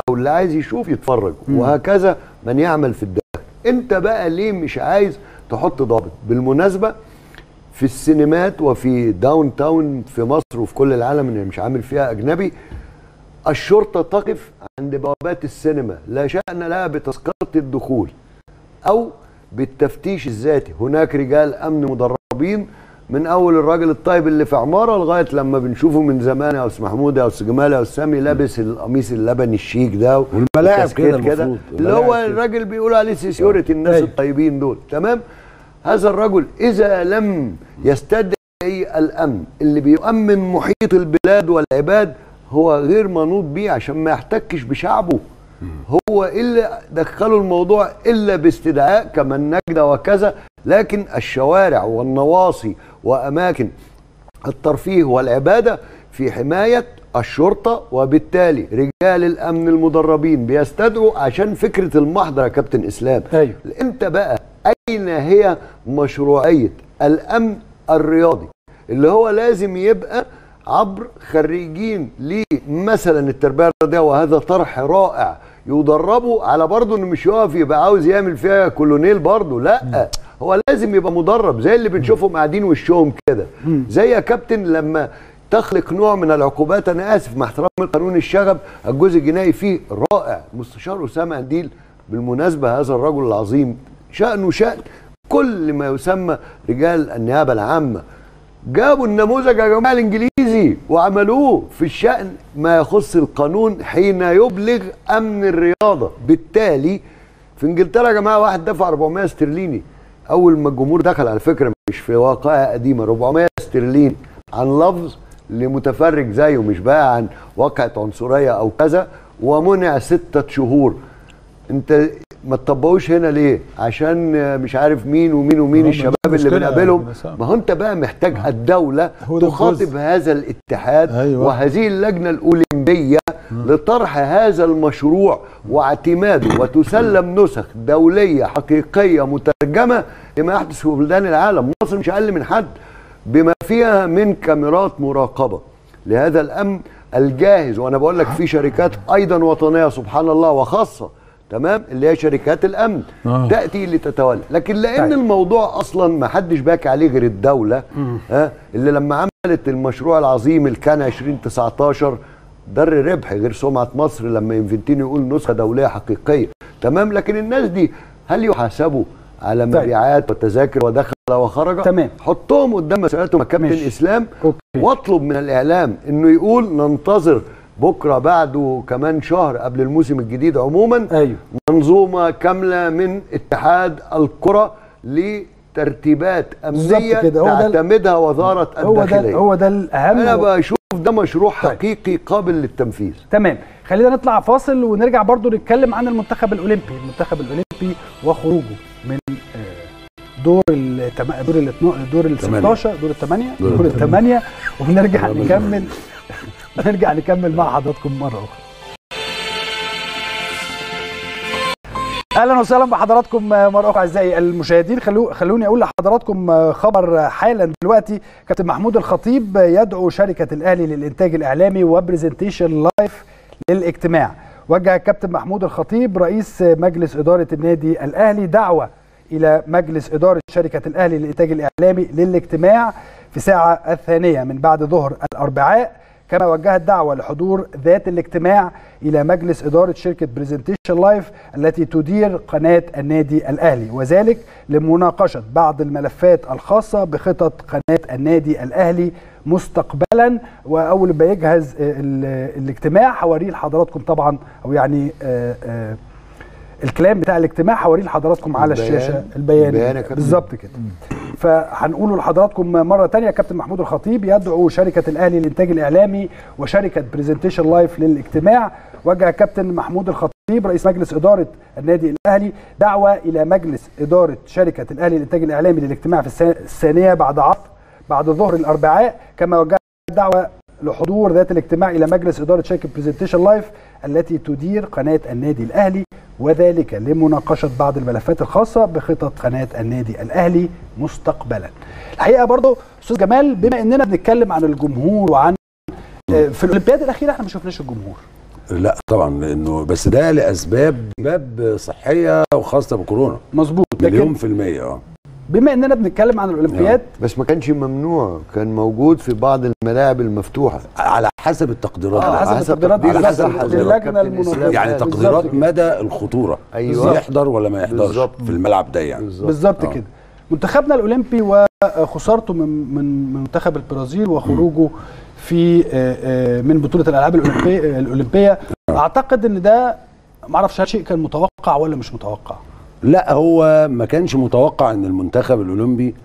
100% واللي عايز يشوف يتفرج. وهكذا من يعمل في الداخل. انت بقى ليه مش عايز تحط ضابط؟ بالمناسبة في السينمات وفي داون تاون في مصر وفي كل العالم اللي مش عامل فيها أجنبي الشرطة تقف عند بوابات السينما لا شأن لها بتذكرة الدخول أو بالتفتيش الذاتي. هناك رجال أمن مدربين من أول الراجل الطيب اللي في عمارة لغاية لما بنشوفه من زمان يا أستاذ محمود يا أستاذ جمال يا أستاذ سامي لابس القميص اللبني الشيك ده والملاعب كده المفروض، اللي هو كده. الراجل بيقولوا عليه سيسيورتي الناس أيوة. الطيبين دول. تمام؟ هذا الرجل إذا لم يستدعي الأمن اللي بيؤمن محيط البلاد والعباد هو غير منوط بيه عشان ما يحتكش بشعبه. هو إلا دخلوا الموضوع إلا باستدعاء كمن نجد وكذا لكن الشوارع والنواصي وأماكن الترفيه والعبادة في حماية الشرطة وبالتالي رجال الأمن المدربين بيستدعوا عشان فكرة المحضر يا كابتن إسلام. أيوه. إمتى بقى؟ أين هي مشروعية الأمن الرياضي؟ اللي هو لازم يبقى عبر خريجين لمثلا التربية الرياضية وهذا طرح رائع يدربوا على برضه انه مش يقف يبقى عاوز يعمل فيها كولونيل برضه لأ. هو لازم يبقى مدرب زي اللي بنشوفهم قاعدين وشهم كده. زي يا كابتن لما تخلق نوع من العقوبات أنا آسف مع احترام قانون الشغب الجزء الجنائي فيه رائع. مستشار أسامة قنديل بالمناسبة هذا الرجل العظيم شانه شان كل ما يسمى رجال النيابة العامة. جابوا النموذج يا جماعة الإنجليزي وعملوه في الشأن ما يخص القانون حين يبلغ أمن الرياضة. بالتالي في إنجلترا يا جماعة واحد دفع 400 استرليني أول ما الجمهور دخل على فكرة مش في واقعة قديمة 400 استرليني عن لفظ لمتفرج زيه مش بقى عن واقعة عنصرية أو كذا ومنع ستة شهور. أنت ما تطبقوش هنا ليه عشان مش عارف مين ومين ومين الشباب اللي بنقابلهم أسامة. ما هو انت بقى محتاج الدولة هو ده تخاطب. هذا الاتحاد أيوة. وهذه اللجنة الأولمبية لطرح هذا المشروع واعتماده وتسلم نسخ دولية حقيقية مترجمة لما يحدث في بلدان العالم مصر مش أقل من حد بما فيها من كاميرات مراقبة لهذا الامن الجاهز وأنا بقول لك في شركات أيضا وطنية سبحان الله وخاصة تمام اللي هي شركات الأمن آه. تأتي لتتولى لكن لأن طيب. الموضوع أصلا ما حدش باكي عليه غير الدولة ها اللي لما عملت المشروع العظيم اللي كان 2019 در ربح غير سمعة مصر لما انفنتينو يقول نسخة دولية حقيقية تمام لكن الناس دي هل يحاسبوا على طيب. مبيعات وتذاكر ودخل وخرج تمام. حطهم قدام مسؤوليتهم يا كابتن. إسلام أوكي. واطلب من الإعلام إنه يقول ننتظر بكرة بعده كمان شهر قبل الموسم الجديد عموما. أيوه. منظومة كاملة من اتحاد الكرة لترتيبات بالظبط أمنية كده. هو ده تعتمدها وزارة هو ده الداخلية. هو ده الاهم أنا بشوف ده مشروع حقيقي قابل للتنفيذ. تمام. خلينا نطلع فاصل ونرجع برضو نتكلم عن المنتخب الأولمبي. المنتخب الأولمبي وخروجه من آه، دور ال دور ال دور ال 16 دور الثمانيه دور الثمانيه ونرجع نكمل. نرجع نكمل مع حضراتكم مرة أخرى. أهلا وسهلا بحضراتكم مرة أخرى أعزائي المشاهدين. خلو خلوني أقول لحضراتكم خبر حالا دلوقتي. كابتن محمود الخطيب يدعو شركة الأهلي للإنتاج الإعلامي وبرزنتيشن لايف للاجتماع. وجه الكابتن محمود الخطيب رئيس مجلس إدارة النادي الأهلي دعوة إلى مجلس إدارة شركة الأهلي للإنتاج الإعلامي للاجتماع في الساعة الثانية من بعد ظهر الأربعاء. كما وجهت دعوة لحضور ذات الاجتماع إلى مجلس إدارة شركة برزنتيشن لايف التي تدير قناة النادي الأهلي وذلك لمناقشة بعض الملفات الخاصة بخطط قناة النادي الأهلي مستقبلا. وأول ما يجهز ال- الاجتماع هوريه لحضراتكم طبعا أو يعني آه، آه، الكلام بتاع الاجتماع هوريه لحضراتكم على البيان. الشاشة البيان. البيان يا كابتن. بالظبط كده. فهنقوله لحضراتكم مرة تانية كابتن محمود الخطيب يدعو شركة الأهلي للإنتاج الإعلامي وشركة برزنتيشن لايف للاجتماع. وجه كابتن محمود الخطيب رئيس مجلس إدارة النادي الأهلي دعوة إلى مجلس إدارة شركة الأهلي للإنتاج الإعلامي للاجتماع في الثانية بعد عصر بعد ظهر الأربعاء. كما وجه دعوة لحضور ذات الاجتماع إلى مجلس إدارة شركة برزنتيشن لايف التي تدير قناة النادي الأهلي. وذلك لمناقشة بعض الملفات الخاصة بخطط قناة النادي الأهلي مستقبلا. الحقيقة برضو أستاذ جمال بما أننا بنتكلم عن الجمهور وعن آه، في الأولمبياد الأخيرة إحنا ما شفناش الجمهور. لا طبعا لأنه بس ده لأسباب اسباب صحية وخاصة بكورونا. مظبوط مليون في المية آه. بما أننا بنتكلم عن الأولمبياد. بس ما كانش ممنوع كان موجود في بعض الملاعب المفتوحة على حسب التقديرات. على بقى. حسب التقديرات. على حسب. المنظمة يعني تقديرات. مدى الخطورة. أيوة. يحضر ولا ما يحضرش. في الملعب ده يعني. بالظبط. آه. كده. منتخبنا الأولمبي وخسارته من من منتخب البرازيل وخروجه في آه، آه، من بطولة الألعاب الأولمبية. الاولمبيه أعتقد إن ده ما أعرفش هل شيء كان متوقع ولا مش متوقع؟ لا هو ما كانش متوقع إن المنتخب الأولمبي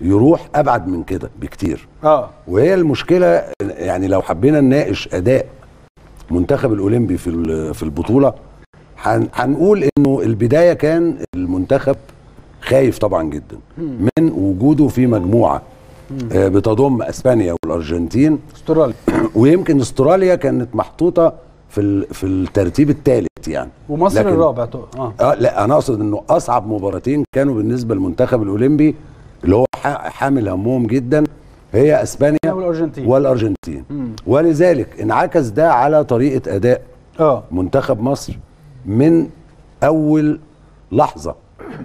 يروح أبعد من كده بكتير. آه. وهي المشكلة يعني لو حبينا نناقش أداء منتخب الأولمبي في في البطولة هن- هنقول إنه البداية كان المنتخب خايف طبعا جدا من وجوده في مجموعة آه، بتضم إسبانيا والأرجنتين. أستراليا. ويمكن أستراليا كانت محطوطة في في الترتيب الثالث يعني. ومصر لكن- الرابع تو- آه. لا أنا أقصد إنه أصعب مباراتين كانوا بالنسبة للمنتخب الأولمبي اللي هو حامل همهم جدا هي إسبانيا والأرجنتين. والأرجنتين. ولذلك انعكس ده على طريقة أداء آه. منتخب مصر من أول لحظة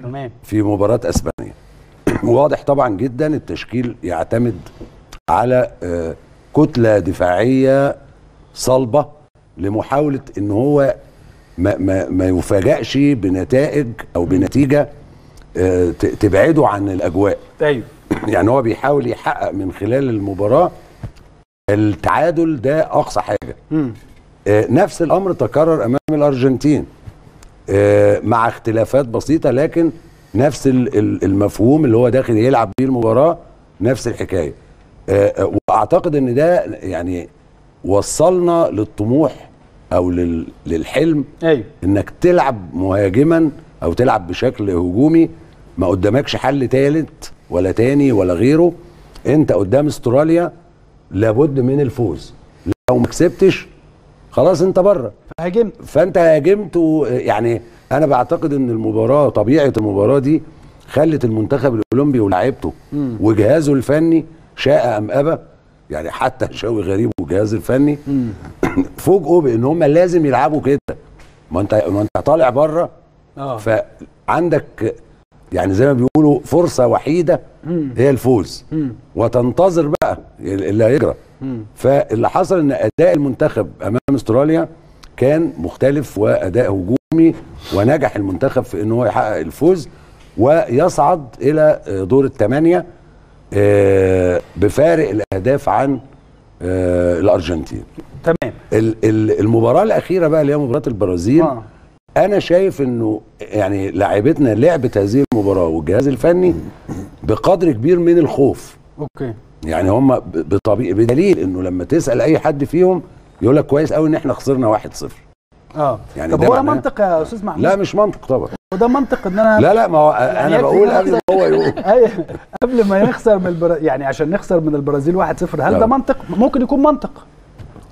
تمام. في مباراة إسبانيا. واضح طبعا جدا التشكيل يعتمد على آه، كتلة دفاعية صلبة لمحاولة إن هو ما, ما, ما يفاجئش بنتائج أو بنتيجة آه، تبعده عن الأجواء. أيوه يعني هو بيحاول يحقق من خلال المباراة التعادل ده أقصى حاجة. مم. آه، نفس الأمر تكرر أمام الأرجنتين. آه، مع اختلافات بسيطة لكن نفس ال- ال- المفهوم اللي هو داخل يلعب بيه المباراة نفس الحكاية. وأعتقد إن ده يعني وصلنا للطموح أو لل- للحلم أيوه. إنك تلعب مهاجما أو تلعب بشكل هجومي ما قدامكش حل تالت ولا تاني ولا غيره. أنت قدام استراليا لابد من الفوز. لو ما كسبتش خلاص أنت بره. هاجمت فأنت هاجمت يعني أنا بعتقد إن المباراة طبيعة المباراة دي خلت المنتخب الأولمبي ولاعيبته وجهازه الفني شاء أم أبى يعني حتى شوقي غريب والجهاز الفني فوجئوا بأن هم لازم يلعبوا كده. ما انت ما انت طالع بره آه. فعندك يعني زي ما بيقولوا فرصة وحيدة هي الفوز. وتنتظر بقى اللي هيجرى. فاللي حصل إن أداء المنتخب أمام أستراليا كان مختلف وأداء هجومي ونجح المنتخب في إن هو يحقق الفوز ويصعد إلى دور الثمانيه بفارق الأهداف عن آه، الأرجنتين. تمام. ال- ال- المباراة الأخيرة بقى اللي هي مباراة البرازيل آه. أنا شايف إنه يعني لاعيبتنا لعبت هذه المباراة والجهاز الفني بقدر كبير من الخوف. أوكي. يعني هم بطبيعي بدليل إنه لما تسأل أي حد فيهم يقول لك كويس قوي إن إحنا خسرنا 1-0 آه. يعني طب هو ده منطق يا أستاذ محمود؟ لا مش منطق طبعا. هو ده منطق إن أنا لا لا ما هو أنا يكفي بقول قبل ما هو يقول. أيوه. قبل ما نخسر من البرا... يعني عشان نخسر من البرازيل 1-0 هل لا. ده منطق؟ ممكن يكون منطق.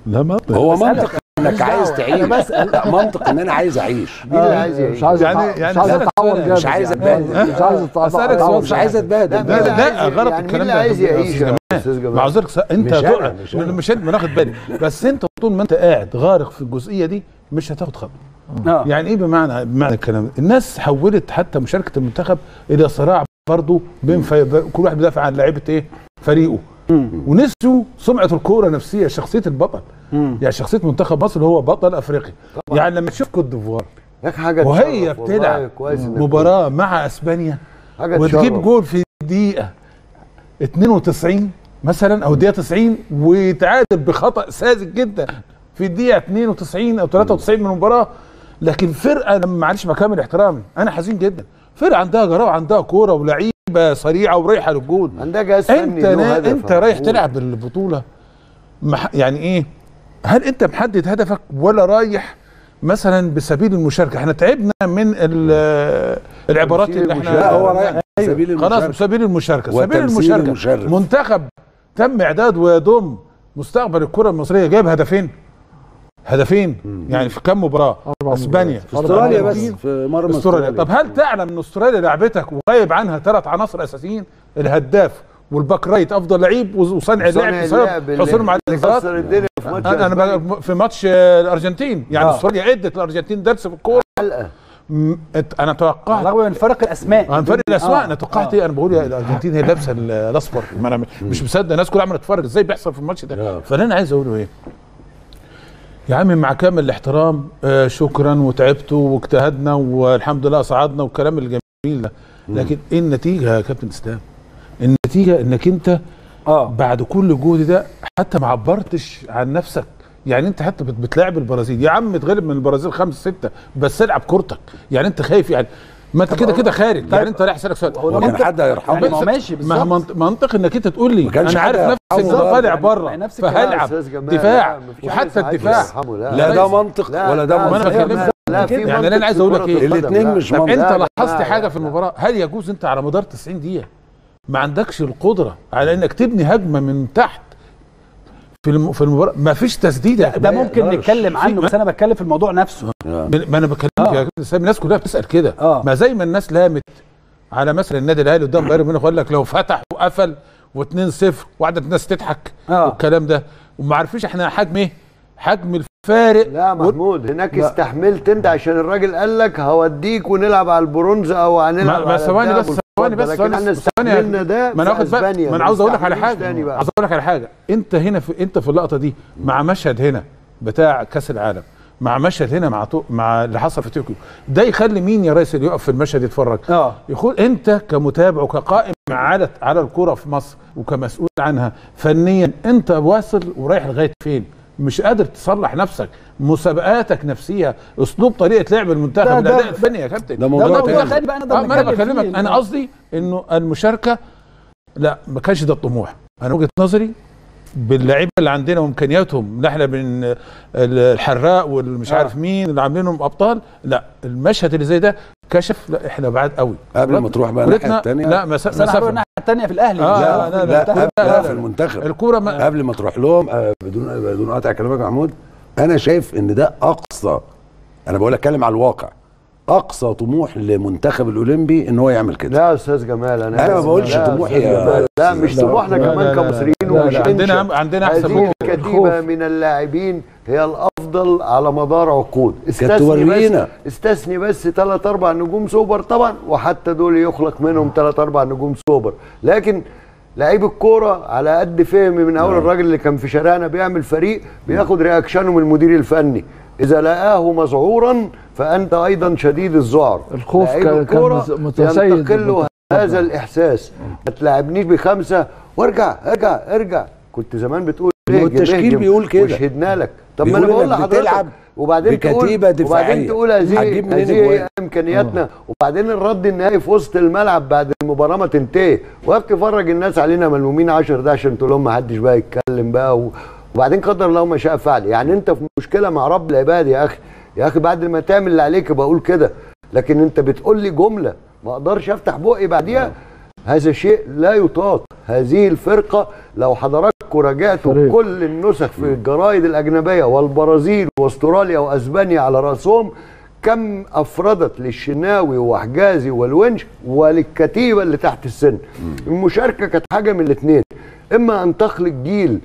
لا ما هو. منطق إنك عايز تعيش. لا منطق إن أنا عايز أعيش. مين اللي عايز يعيش؟ مش عايز يعني- يعني يعني مش عايز اتعور مش عايز يعني. أتبهدل. مش عايز اتعور. مش عايز اتبهدل لا، ده مين ده اللي عايز- غلط يعني مين الكلام اللي ده عايز يعيش؟ مع ذلك أنت مش مش ما ناخد بالي. بس أنت طول ما أنت قاعد غارق في الجزئية دي مش هتاخد خطوه آه. يعني إيه بمعنى بمعنى الكلام؟ الناس حولت حتى مشاركة المنتخب إلى صراع برضه بين في... كل واحد بيدافع عن لعيبة إيه؟ فريقه. ونسيوا سمعة الكورة نفسها شخصية البطل. يعني شخصية منتخب مصر هو بطل افريقيا يعني لما تشوف كوت ديفوار وهي بتلعب مباراة مع إسبانيا وتجيب. جول في دقيقه 92 مثلا أو دقيقه 90 ويتعادل بخطأ ساذج جدا. في الدقيقة 92 أو 93 من المباراة. لكن فرقة لما معلش مع كامل احترامي أنا حزين جدا. فرقة عندها جراءه وعندها كورة ولعيبة سريعة ورايحة للجول عندها جهاز فني أنت نا... أنت رايح. تلعب البطوله مح... يعني إيه؟ هل أنت محدد هدفك ولا رايح مثلا بسبيل المشاركة؟ إحنا تعبنا من ال- العبارات اللي إحنا. لا هو رايح سبيل خلاص المشاركة. بسبيل المشاركة. سبيل المشاركة. منتخب تم اعداد ويضم مستقبل الكرة المصرية. جايب هدفين. هدفين. يعني في كم مباراة؟ أسبانيا. مباريات. أستراليا بس. في مرمى أستراليا. طب هل تعلم إن أستراليا لعبتك وغايب عنها ثلاث عناصر أساسيين؟ الهداف وال back right أفضل لعيب وصانع اللعب حصولهم على الانذارات في أنا أنا في ماتش آه، الأرجنتين. يعني آه. أستراليا أدت الأرجنتين درس في الكورة. أنا توقعت رغم من فرق الأسماء. عن فرق الأسماء. آه. أنا توقعت آه. إيه؟ أنا بقول يا الأرجنتين هي لابسة ال- الأصفر. ما أنا مش مصدق. الناس كلها عمالة تتفرج. إزاي بيحصل في الماتش ده؟ آه. فاللي أنا عايز أقوله إيه؟ يا عم مع كامل الاحترام آه شكرا وتعبتوا واجتهدنا والحمد لله صعدنا والكلام الجميل ده. لكن إيه النتيجة يا كابتن إسلام؟ النتيجة إنك أنت آه. بعد كل الجهد ده حتى ما عبرتش عن نفسك. يعني أنت حتى بت- بتلاعب البرازيل. يا عم اتغلب من البرازيل خمسة ستة بس العب كورتك. يعني أنت خايف يعني ما انت كده كده خارج يعني انت رايح اسألك سؤال هو وكان منطق. حد هيرحمه يعني ما ماشي ما منطق انك انت تقول لي ما كانش أنا عارف نفسي ان أنا. طالع يعني بره. يا فهلعب دفاع وحتى الدفاع لا. ده منطق لا، ولا ده منطق بكلمك. لا في يعني أنا عايز في أقول لك الاتنين لا. مش طب منطق. أنت لا، لا، لاحظت لا، حاجة لا. في المباراة هل يجوز أنت على مدار 90 دقيقة ما عندكش القدرة على إنك تبني هجمة من تحت في الم... في المباراه ما فيش تسديد يا ده. ممكن. نتكلم عنه بس أنا بتكلم في الموضوع نفسه من- ما أنا بكلمك يا كابتن سامي الناس كلها بتسأل كده آه. ما زي ما الناس لامت على مثلا النادي الأهلي قدام بايرن ميونخ يقول لك لو فتح وقفل و2-0 وقعدت الناس تضحك آه. والكلام ده وما عارفين إحنا حجم إيه؟ حجم الفارق لا محمود هناك استحملت انت عشان الراجل قال لك هوديك ونلعب على البرونز أو هنلعب ثواني بس ثواني بس ثواني إحنا بس ثواني استحملنا ده ما أنا واخد بالي ما أنا عاوز أقول لك على حاجة. عاوز أقول لك على حاجة. أنت هنا في أنت في اللقطة دي مع مشهد هنا بتاع كأس العالم مع مشهد هنا مع تو... مع اللي حصل في طوكيو ده يخلي مين يا ريس اللي يقف في المشهد يتفرج؟ آه. يقول أنت كمتابع وكقائم على على الكره في مصر وكمسؤول عنها فنيا أنت واصل ورايح لغاية فين؟ مش قادر تصلح نفسك مسابقاتك نفسها أسلوب طريقة لعب المنتخب ده- الاداء الفني يا كابتن ده موضوع موضوع تاني. آه، ما أنا بكلمك. أنا قصدي إنه المشاركة لا ما كانش ده الطموح أنا وجهة نظري باللعيبة اللي عندنا وامكانياتهم اللي إحنا بين الحراق والمش آه. عارف مين اللي عاملينهم أبطال لا المشهد اللي زي ده كشف لا إحنا بعاد قوي قبل ما تروح بقى الناحية الثانية لا مس- بس أنا هروح مسافة الناحية الثانية في الأهلي آه، لا، لا، لا، المنتخب. لا, لا، لا, لا. في المنتخب الكورة ما قبل ما تروح لهم آه، بدون بدون قطع كلامك يا محمود أنا شايف إن ده أقصى أنا بقول أتكلم على الواقع أقصى طموح لمنتخب الأولمبي إن هو يعمل كده لا يا أستاذ جمال أنا أنا ما. بقولش لا يا طموحي جمال. لا مش لا، طموحنا لا، كمان لا، لا، كمصريين لا، لا، ومش عندنا. عندنا أحسن. الكتيبة من اللاعبين هي الأفضل على مدار عقود استثني. بس استثني بس ثلاث أربع نجوم سوبر طبعا وحتى دول يخلق منهم ثلاث أربع نجوم سوبر لكن لعيب الكورة على قد فهمي من أول الراجل اللي كان في شارعنا بيعمل فريق بياخد رياكشنه من المدير الفني إذا لقاه مذعورا فأنت أيضا شديد الذعر. الخوف كان- متسيد ينتقل هذا الإحساس. ما تلعبنيش بخمسة. وارجع ارجع ارجع. كنت زمان بتقول ما هو اهجم، التشكيل اهجم، بيقول كده. وشهدنا لك. طب ما أنا بقول لحضرتك. وبعدين تقول دفاعية. وبعدين تقول هذه هذه إمكانياتنا. وبعدين الرد النهائي في وسط الملعب بعد المباراة ما تنتهي. وقف تفرج الناس علينا ملمومين 10 ده عشان تقول لهم ما حدش بقى يتكلم بقى. و... وبعدين قدر الله ما شاء فعل. يعني أنت في مشكلة مع رب العباد يا أخي. يا أخي بعد ما تعمل اللي عليك بقول كده. لكن أنت بتقول لي جملة ما أقدرش أفتح بقي بعديها. هذا شيء لا يطاق. هذه الفرقة لو حضراتكم راجعتوا. كل النسخ في الجرايد الأجنبية والبرازيل واستراليا وأسبانيا على رأسهم كم افردت للشناوي وحجازي والونش وللكتيبه اللي تحت السن. المشاركة كانت حاجة من الاثنين إما أن تخلق جيل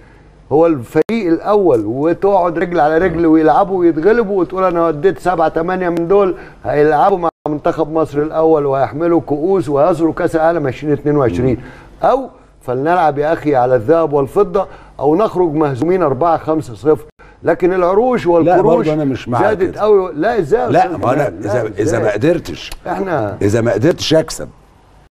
هو الفريق الأول وتقعد رجل على رجل ويلعبوا ويتغلبوا وتقول أنا وديت سبعة ثمانيه من دول هيلعبوا مع منتخب مصر الأول وهيحملوا كؤوس ويصلوا كأس العالم 2022 أو فلنلعب يا أخي على الذهب والفضة أو نخرج مهزومين 4 5 0 لكن العروش والكروش برضه أنا مش معاك زادت. قوي لا إزاي لا ما أنا؟ لا، إذا إذا؟ ما قدرتش إحنا إذا ما قدرتش أكسب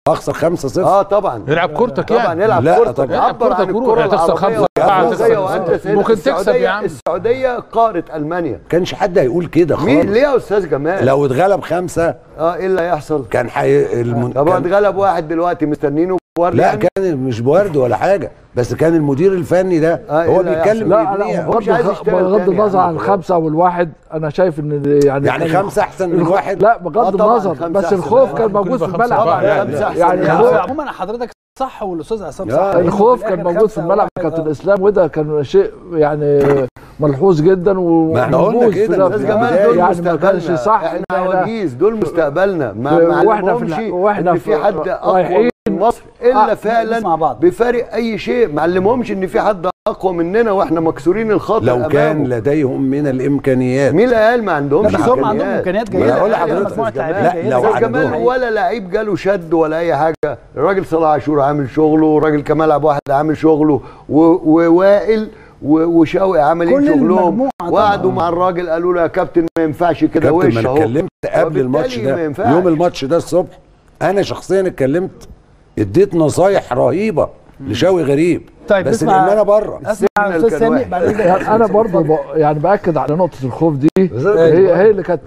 أخسر 5 0 آه طبعا. يلعب كورتك طبعا يعني. يلعب لا، كورتك. طبعاً. عبر يلعب عن كورتك الكره والأفريقية تخسر. وانت سيد ممكن تكسب السعودية- يا عم. السعودية قارة ألمانيا. كانش حد هيقول كده مين؟ خالص. ليه يا أستاذ جمال؟ لو اتغلب خمسة آه إيه اللي هيحصل؟ كان حي... المن... طب كان... اتغلب واحد دلوقتي مستنينه؟ لا يعني؟ كان مش بورد ولا حاجة بس كان المدير الفني ده آه، إيه هو بيتكلم لا أنا بغض تاني النظر عن. الخمسة والواحد أنا شايف إن يعني يعني كان- خمسة أحسن من واحد لا بغض آه النظر بس. الخوف آه، كان موجود في الملعب يعني. يعني يعني عموما حضرتك صح والأستاذ عصام صح الخوف كان موجود في الملعب كابتن آه. اسلام وده كان شيء يعني ملحوظ جدا و ما إحنا قلنا كده البداية. جمال دول يعني ما كانش مستقبلنا صح إحنا عواجيز دول مستقبلنا ما وإحنا في إن في حد أقوى مصر إلا آه، فعلا بعض. بفارق أي شيء ما علمهمش إن في حد أقوى مننا وإحنا مكسورين الخاطر لو كان أمامه. لديهم من الإمكانيات مين قال ما عندهمش لا بس هم عندهم إمكانيات ما جيدة يعني لحضرتك. لا، لو عندهم. جمال ولا لعيب جاله شد ولا أي حاجة الراجل صلاح عاشور عامل شغله والراجل كمال ابو واحد عامل شغله و- ووائل و- وشوقي عاملين شغلهم. وقعدوا مع الراجل قالوا له يا كابتن ما ينفعش كده كابتن وش ما أنا أهو اتكلمت قبل الماتش ما ده. يوم الماتش ده الصبح أنا شخصيا اتكلمت اديت نصايح رهيبة لشوقي غريب طيب بس لأن أنا بره. اسمع أستاذ سامي يعني أنا برضه ب... يعني بأكد على نقطة الخوف دي. هي هي اللي كانت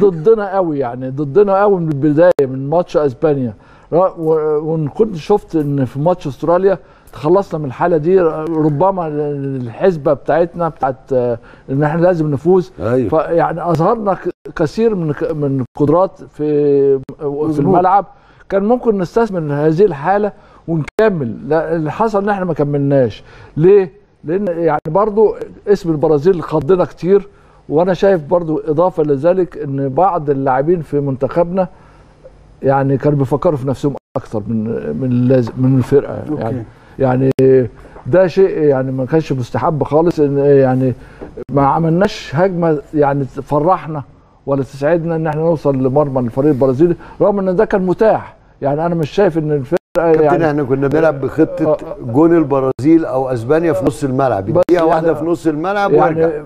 ضدنا قوي يعني ضدنا قوي من البداية من ماتش أسبانيا. وإن كنت شفت إن في ماتش أستراليا تخلصنا من الحالة دي ربما الحسبة بتاعتنا بتاعت آه، إن إحنا لازم نفوز. أيوه. فيعني أظهرنا ك- كثير من ك- من قدرات في في الملعب. كان ممكن نستثمر هذه الحالة ونكمل. لا اللي حصل إن إحنا ما كملناش. ليه؟ لأن يعني برضو اسم البرازيل خضنا كتير وأنا شايف برضو إضافة لذلك إن بعض اللاعبين في منتخبنا يعني كانوا بيفكروا في نفسهم أكتر من من من الفرقة. يعني. يعني ده شيء يعني ما كانش مستحب خالص إن يعني ما عملناش هجمة يعني تفرحنا ولا تسعدنا إن إحنا نوصل لمرمى الفريق البرازيلي رغم إن ده كان متاح. يعني أنا مش شايف إن الفرقة كابتن يعني إحنا كنا بنلعب بخطة آه، جون البرازيل أو أسبانيا في نص الملعب. دقيقة واحدة يعني- في نص الملعب يعني وارجع.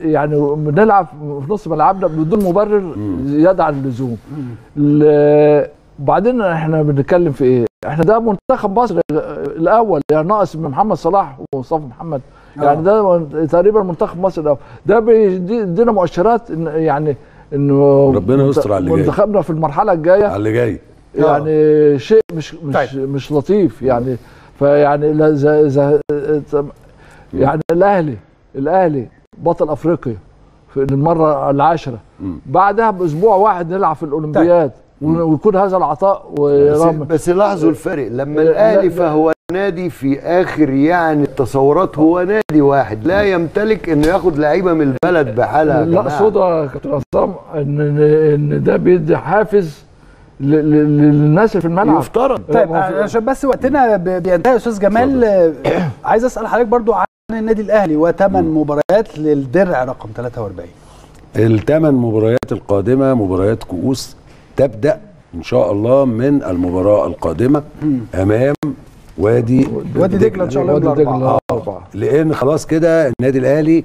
يعني بنلعب في نص ملعبنا بدون مبرر زيادة عن اللزوم. ال- وبعدين إحنا بنتكلم في إيه؟ إحنا ده منتخب مصر الأول يعني ناقص من محمد صلاح ومصطفى محمد. يعني ده تقريبا منتخب مصر الأول. ده بيدينا مؤشرات يعني إنه ربنا يستر على اللي جاي. منتخبنا في المرحلة الجاية. على اللي جاي. يعني شيء مش مش طيب. مش لطيف يعني فيعني ز ز يعني الاهلي الأهلي بطل أفريقيا في المرة العاشرة. بعدها بأسبوع واحد نلعب في الأولمبياد. ويكون هذا العطاء بس, ورغم بس لاحظوا الفرق. لما لا- الأهلي لا- فهو نادي في آخر يعني التصورات هو نادي واحد. لا يمتلك إنه ياخد لعيبة من البلد بحالها لا. اقصد يا كابتن عصام ان إن ده بيدي حافز للناس اللي في الملعب. يفترض. طيب ما في- عشان بس وقتنا ب- بينتهي يا أستاذ جمال آه، عايز أسأل حضرتك برضو عن النادي الأهلي وثمان مباريات للدرع رقم 43 الثمان مباريات القادمة مباريات كؤوس تبدأ إن شاء الله من المباراة القادمة أمام وادي وادي دجلة إن شاء الله وادي دجلة. آه. لأن خلاص كده النادي الأهلي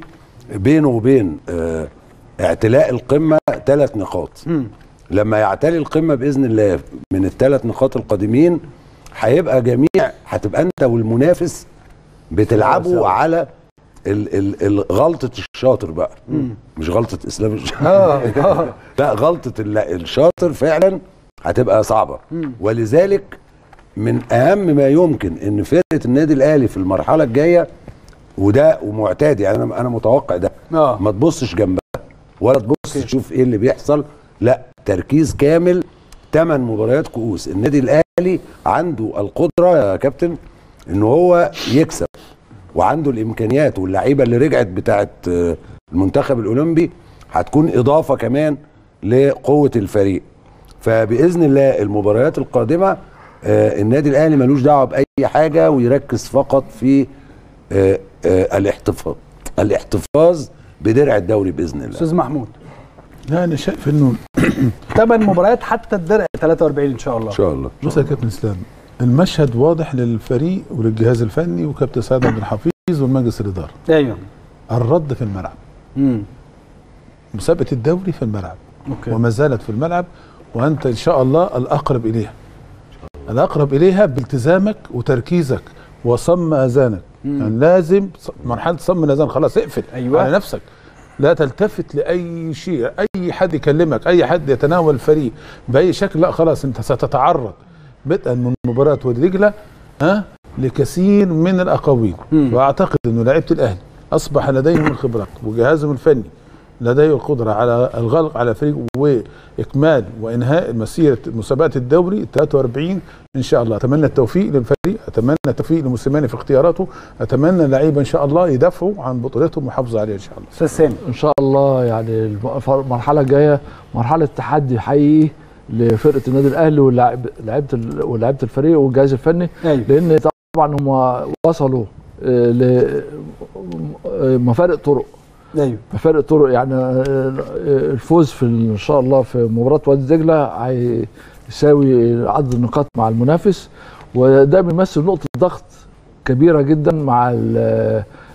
بينه وبين آه، اعتلاء القمة ثلاث نقاط. لما يعتلي القمة بإذن الله من الثلاث نقاط القادمين هيبقى جميع هتبقى أنت والمنافس بتلعبوا على ال ال ال غلطة الشاطر بقى. مش غلطة إسلام الشاطر آه آه. لا غلطة ال- الشاطر فعلا هتبقى صعبة. ولذلك من أهم ما يمكن إن فرقة النادي الأهلي في المرحلة الجاية وده ومعتاد يعني أنا أنا متوقع ده آه. ما تبصش جنبها ولا تبص تشوف إيه اللي بيحصل لا تركيز كامل ثمان مباريات كؤوس. النادي الأهلي عنده القدرة يا كابتن إن هو يكسب وعنده الإمكانيات واللعيبة اللي رجعت بتاعه آه، المنتخب الأولمبي هتكون إضافة كمان لقوة الفريق. فبإذن الله المباريات القادمة آه، النادي الأهلي ملوش دعوة بأي حاجة ويركز فقط في آه، الاحتفاظ الاحتفاظ بدرع الدوري بإذن الله. أستاذ محمود لا أنا شايف إنه ثمان مباريات حتى الدرع 43 إن شاء الله. إن شاء الله بص يا كابتن إسلام المشهد واضح للفريق وللجهاز الفني وكابتن سعد عبد الحفيظ والمجلس الاداره أيوه. الرد في الملعب. امم مسابقة الدوري في الملعب. أوكي. وما زالت في الملعب وأنت إن شاء الله الأقرب إليها. الأقرب إليها بالتزامك وتركيزك وصم أذانك. يعني لازم مرحلة صم الأذان خلاص اقفل أيوة. على نفسك. لا تلتفت لأي شيء أي حد يكلمك أي حد يتناول الفريق بأي شكل لا خلاص أنت ستتعرض بدءا من مباراه وادي دجله ها لكثير من الأقاويل. وأعتقد إنه لعيبة الأهلي أصبح لديهم الخبرات وجهازهم الفني لديه القدرة على الغلق على فريق وإكمال وإنهاء مسيرة مسابقة الدوري 43 إن شاء الله أتمنى التوفيق للفريق أتمنى التوفيق لموسيماني في اختياراته أتمنى اللعيبة إن شاء الله يدافعوا عن بطولتهم ويحافظوا عليها إن شاء الله. أستاذ سامي. إن شاء الله يعني الم- المرحلة الجاية مرحلة تحدي حقيقي لفرقة النادي الأهلي ال- ولاعيبة الفريق والجهاز الفني. أيوه. لأن طبعا هم وصلوا آه، لمفارق طرق. أيوه. مفارق طرق يعني آه، الفوز في إن شاء الله في مباراة وادي دجلة هيساوي عدد النقاط مع المنافس وده بيمثل نقطة ضغط كبيرة جدا مع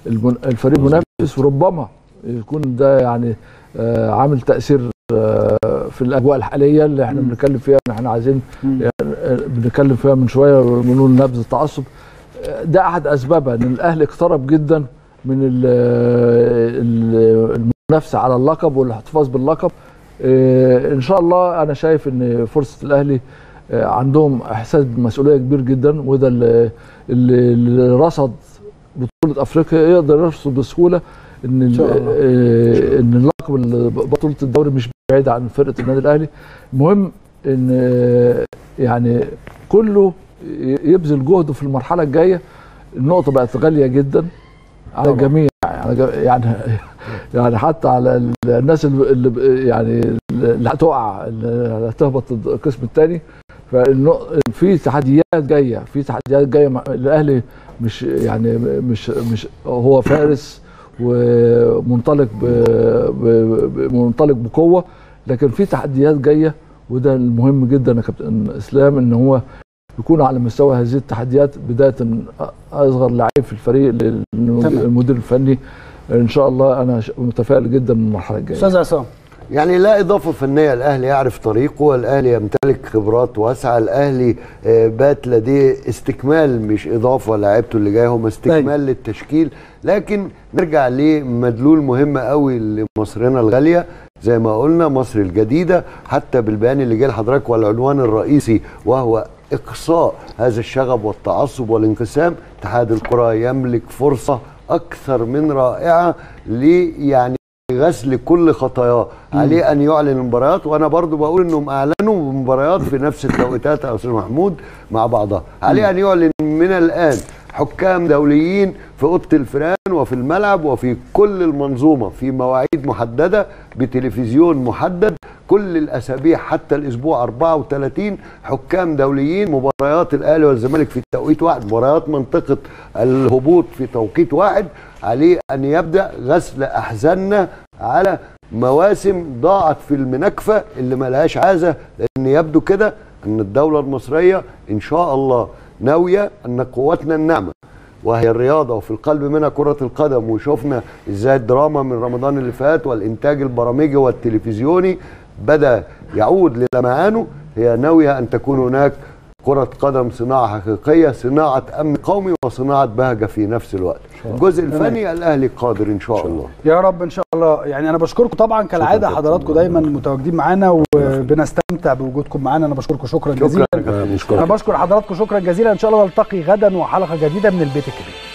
المن- الفريق المنافس وربما يكون ده يعني آه، عامل تأثير آه، في الأجواء الحالية اللي إحنا بنتكلم فيها إن إحنا عايزين آه، بنتكلم فيها من شوية بنقول نبذ التعصب آه، ده أحد أسبابها إن الأهلي اقترب جدا من ال- ال- المنافسة على اللقب والاحتفاظ باللقب. آه، إن شاء الله أنا شايف إن فرصة الأهلي آه، عندهم إحساس بالمسؤوليه كبير جدا وده اللي, رصد بطولة أفريقيا يقدر يرصد بسهولة إن. آه، إن اللقب ال- بطولة الدوري مش بعيد عن فرقة النادي الأهلي. المهم إن يعني كله يبذل جهده في المرحلة الجاية. النقطة بقت غالية جدا. على الجميع يعني يعني يعني حتى على ال- الناس اللي يعني اللي هتقع اللي هتهبط القسم الثاني. ففي تحديات جاية. في تحديات جاية الأهلي مش يعني مش مش هو فارس ومنطلق منطلق بقوة. لكن في تحديات جاية وده المهم جدا يا كابتن إسلام إن هو يكون على مستوى هذه التحديات بداية أصغر لعيب في الفريق للمدير الفني. إن شاء الله أنا متفائل جدا من المرحلة الجاية. أستاذ عصام. يعني لا إضافة فنية الأهلي يعرف طريقه الاهلي يمتلك خبرات واسعة الأهلي آه، بات لديه استكمال مش إضافة لعيبته اللي جاية هم استكمال للتشكيل. لكن نرجع لمدلول مهم قوي لمصرنا الغالية. زي ما قلنا مصر الجديدة حتى بالبيان اللي جه لحضرتك والعنوان الرئيسي وهو إقصاء هذا الشغب والتعصب والانقسام اتحاد الكرة يملك فرصة أكثر من رائعة لي يعني غسل كل خطاياه. عليه أن يعلن المباريات وأنا برضو بقول إنهم أعلنوا مباريات في نفس التوقيتات يا أستاذ محمود مع بعضها. عليه أن يعلن من الآن حكام دوليين في أوضة الفيران وفي الملعب وفي كل المنظومة في مواعيد محددة بتلفزيون محدد كل الأسابيع حتى الأسبوع 34 حكام دوليين مباريات الأهلي والزمالك في توقيت واحد مباريات منطقة الهبوط في توقيت واحد عليه أن يبدأ غسل أحزاننا على مواسم ضاعت في المناكفة اللي ملهاش عازة لأن يبدو كده أن الدولة المصرية إن شاء الله ناوية أن قوتنا الناعمه وهي الرياضة وفي القلب منها كرة القدم وشفنا إزاي الدراما من رمضان اللي فات والإنتاج البرامجي والتلفزيوني بدأ يعود للمعانه هي ناوية أن تكون هناك كرة قدم صناعة حقيقية صناعة أمن قومي وصناعة بهجة في نفس الوقت. الجزء الفني الأهلي قادر إن شاء الله. يا رب إن شاء الله. يعني أنا بشكركم طبعا كالعادة حضراتكم دايما متواجدين معانا وبنستمتع بوجودكم معانا. أنا بشكركم شكرا جزيلا. شكرا أنا بشكر حضراتكم شكرا جزيلا. إن شاء الله نلتقي غدا وحلقة جديدة من البيت الكبير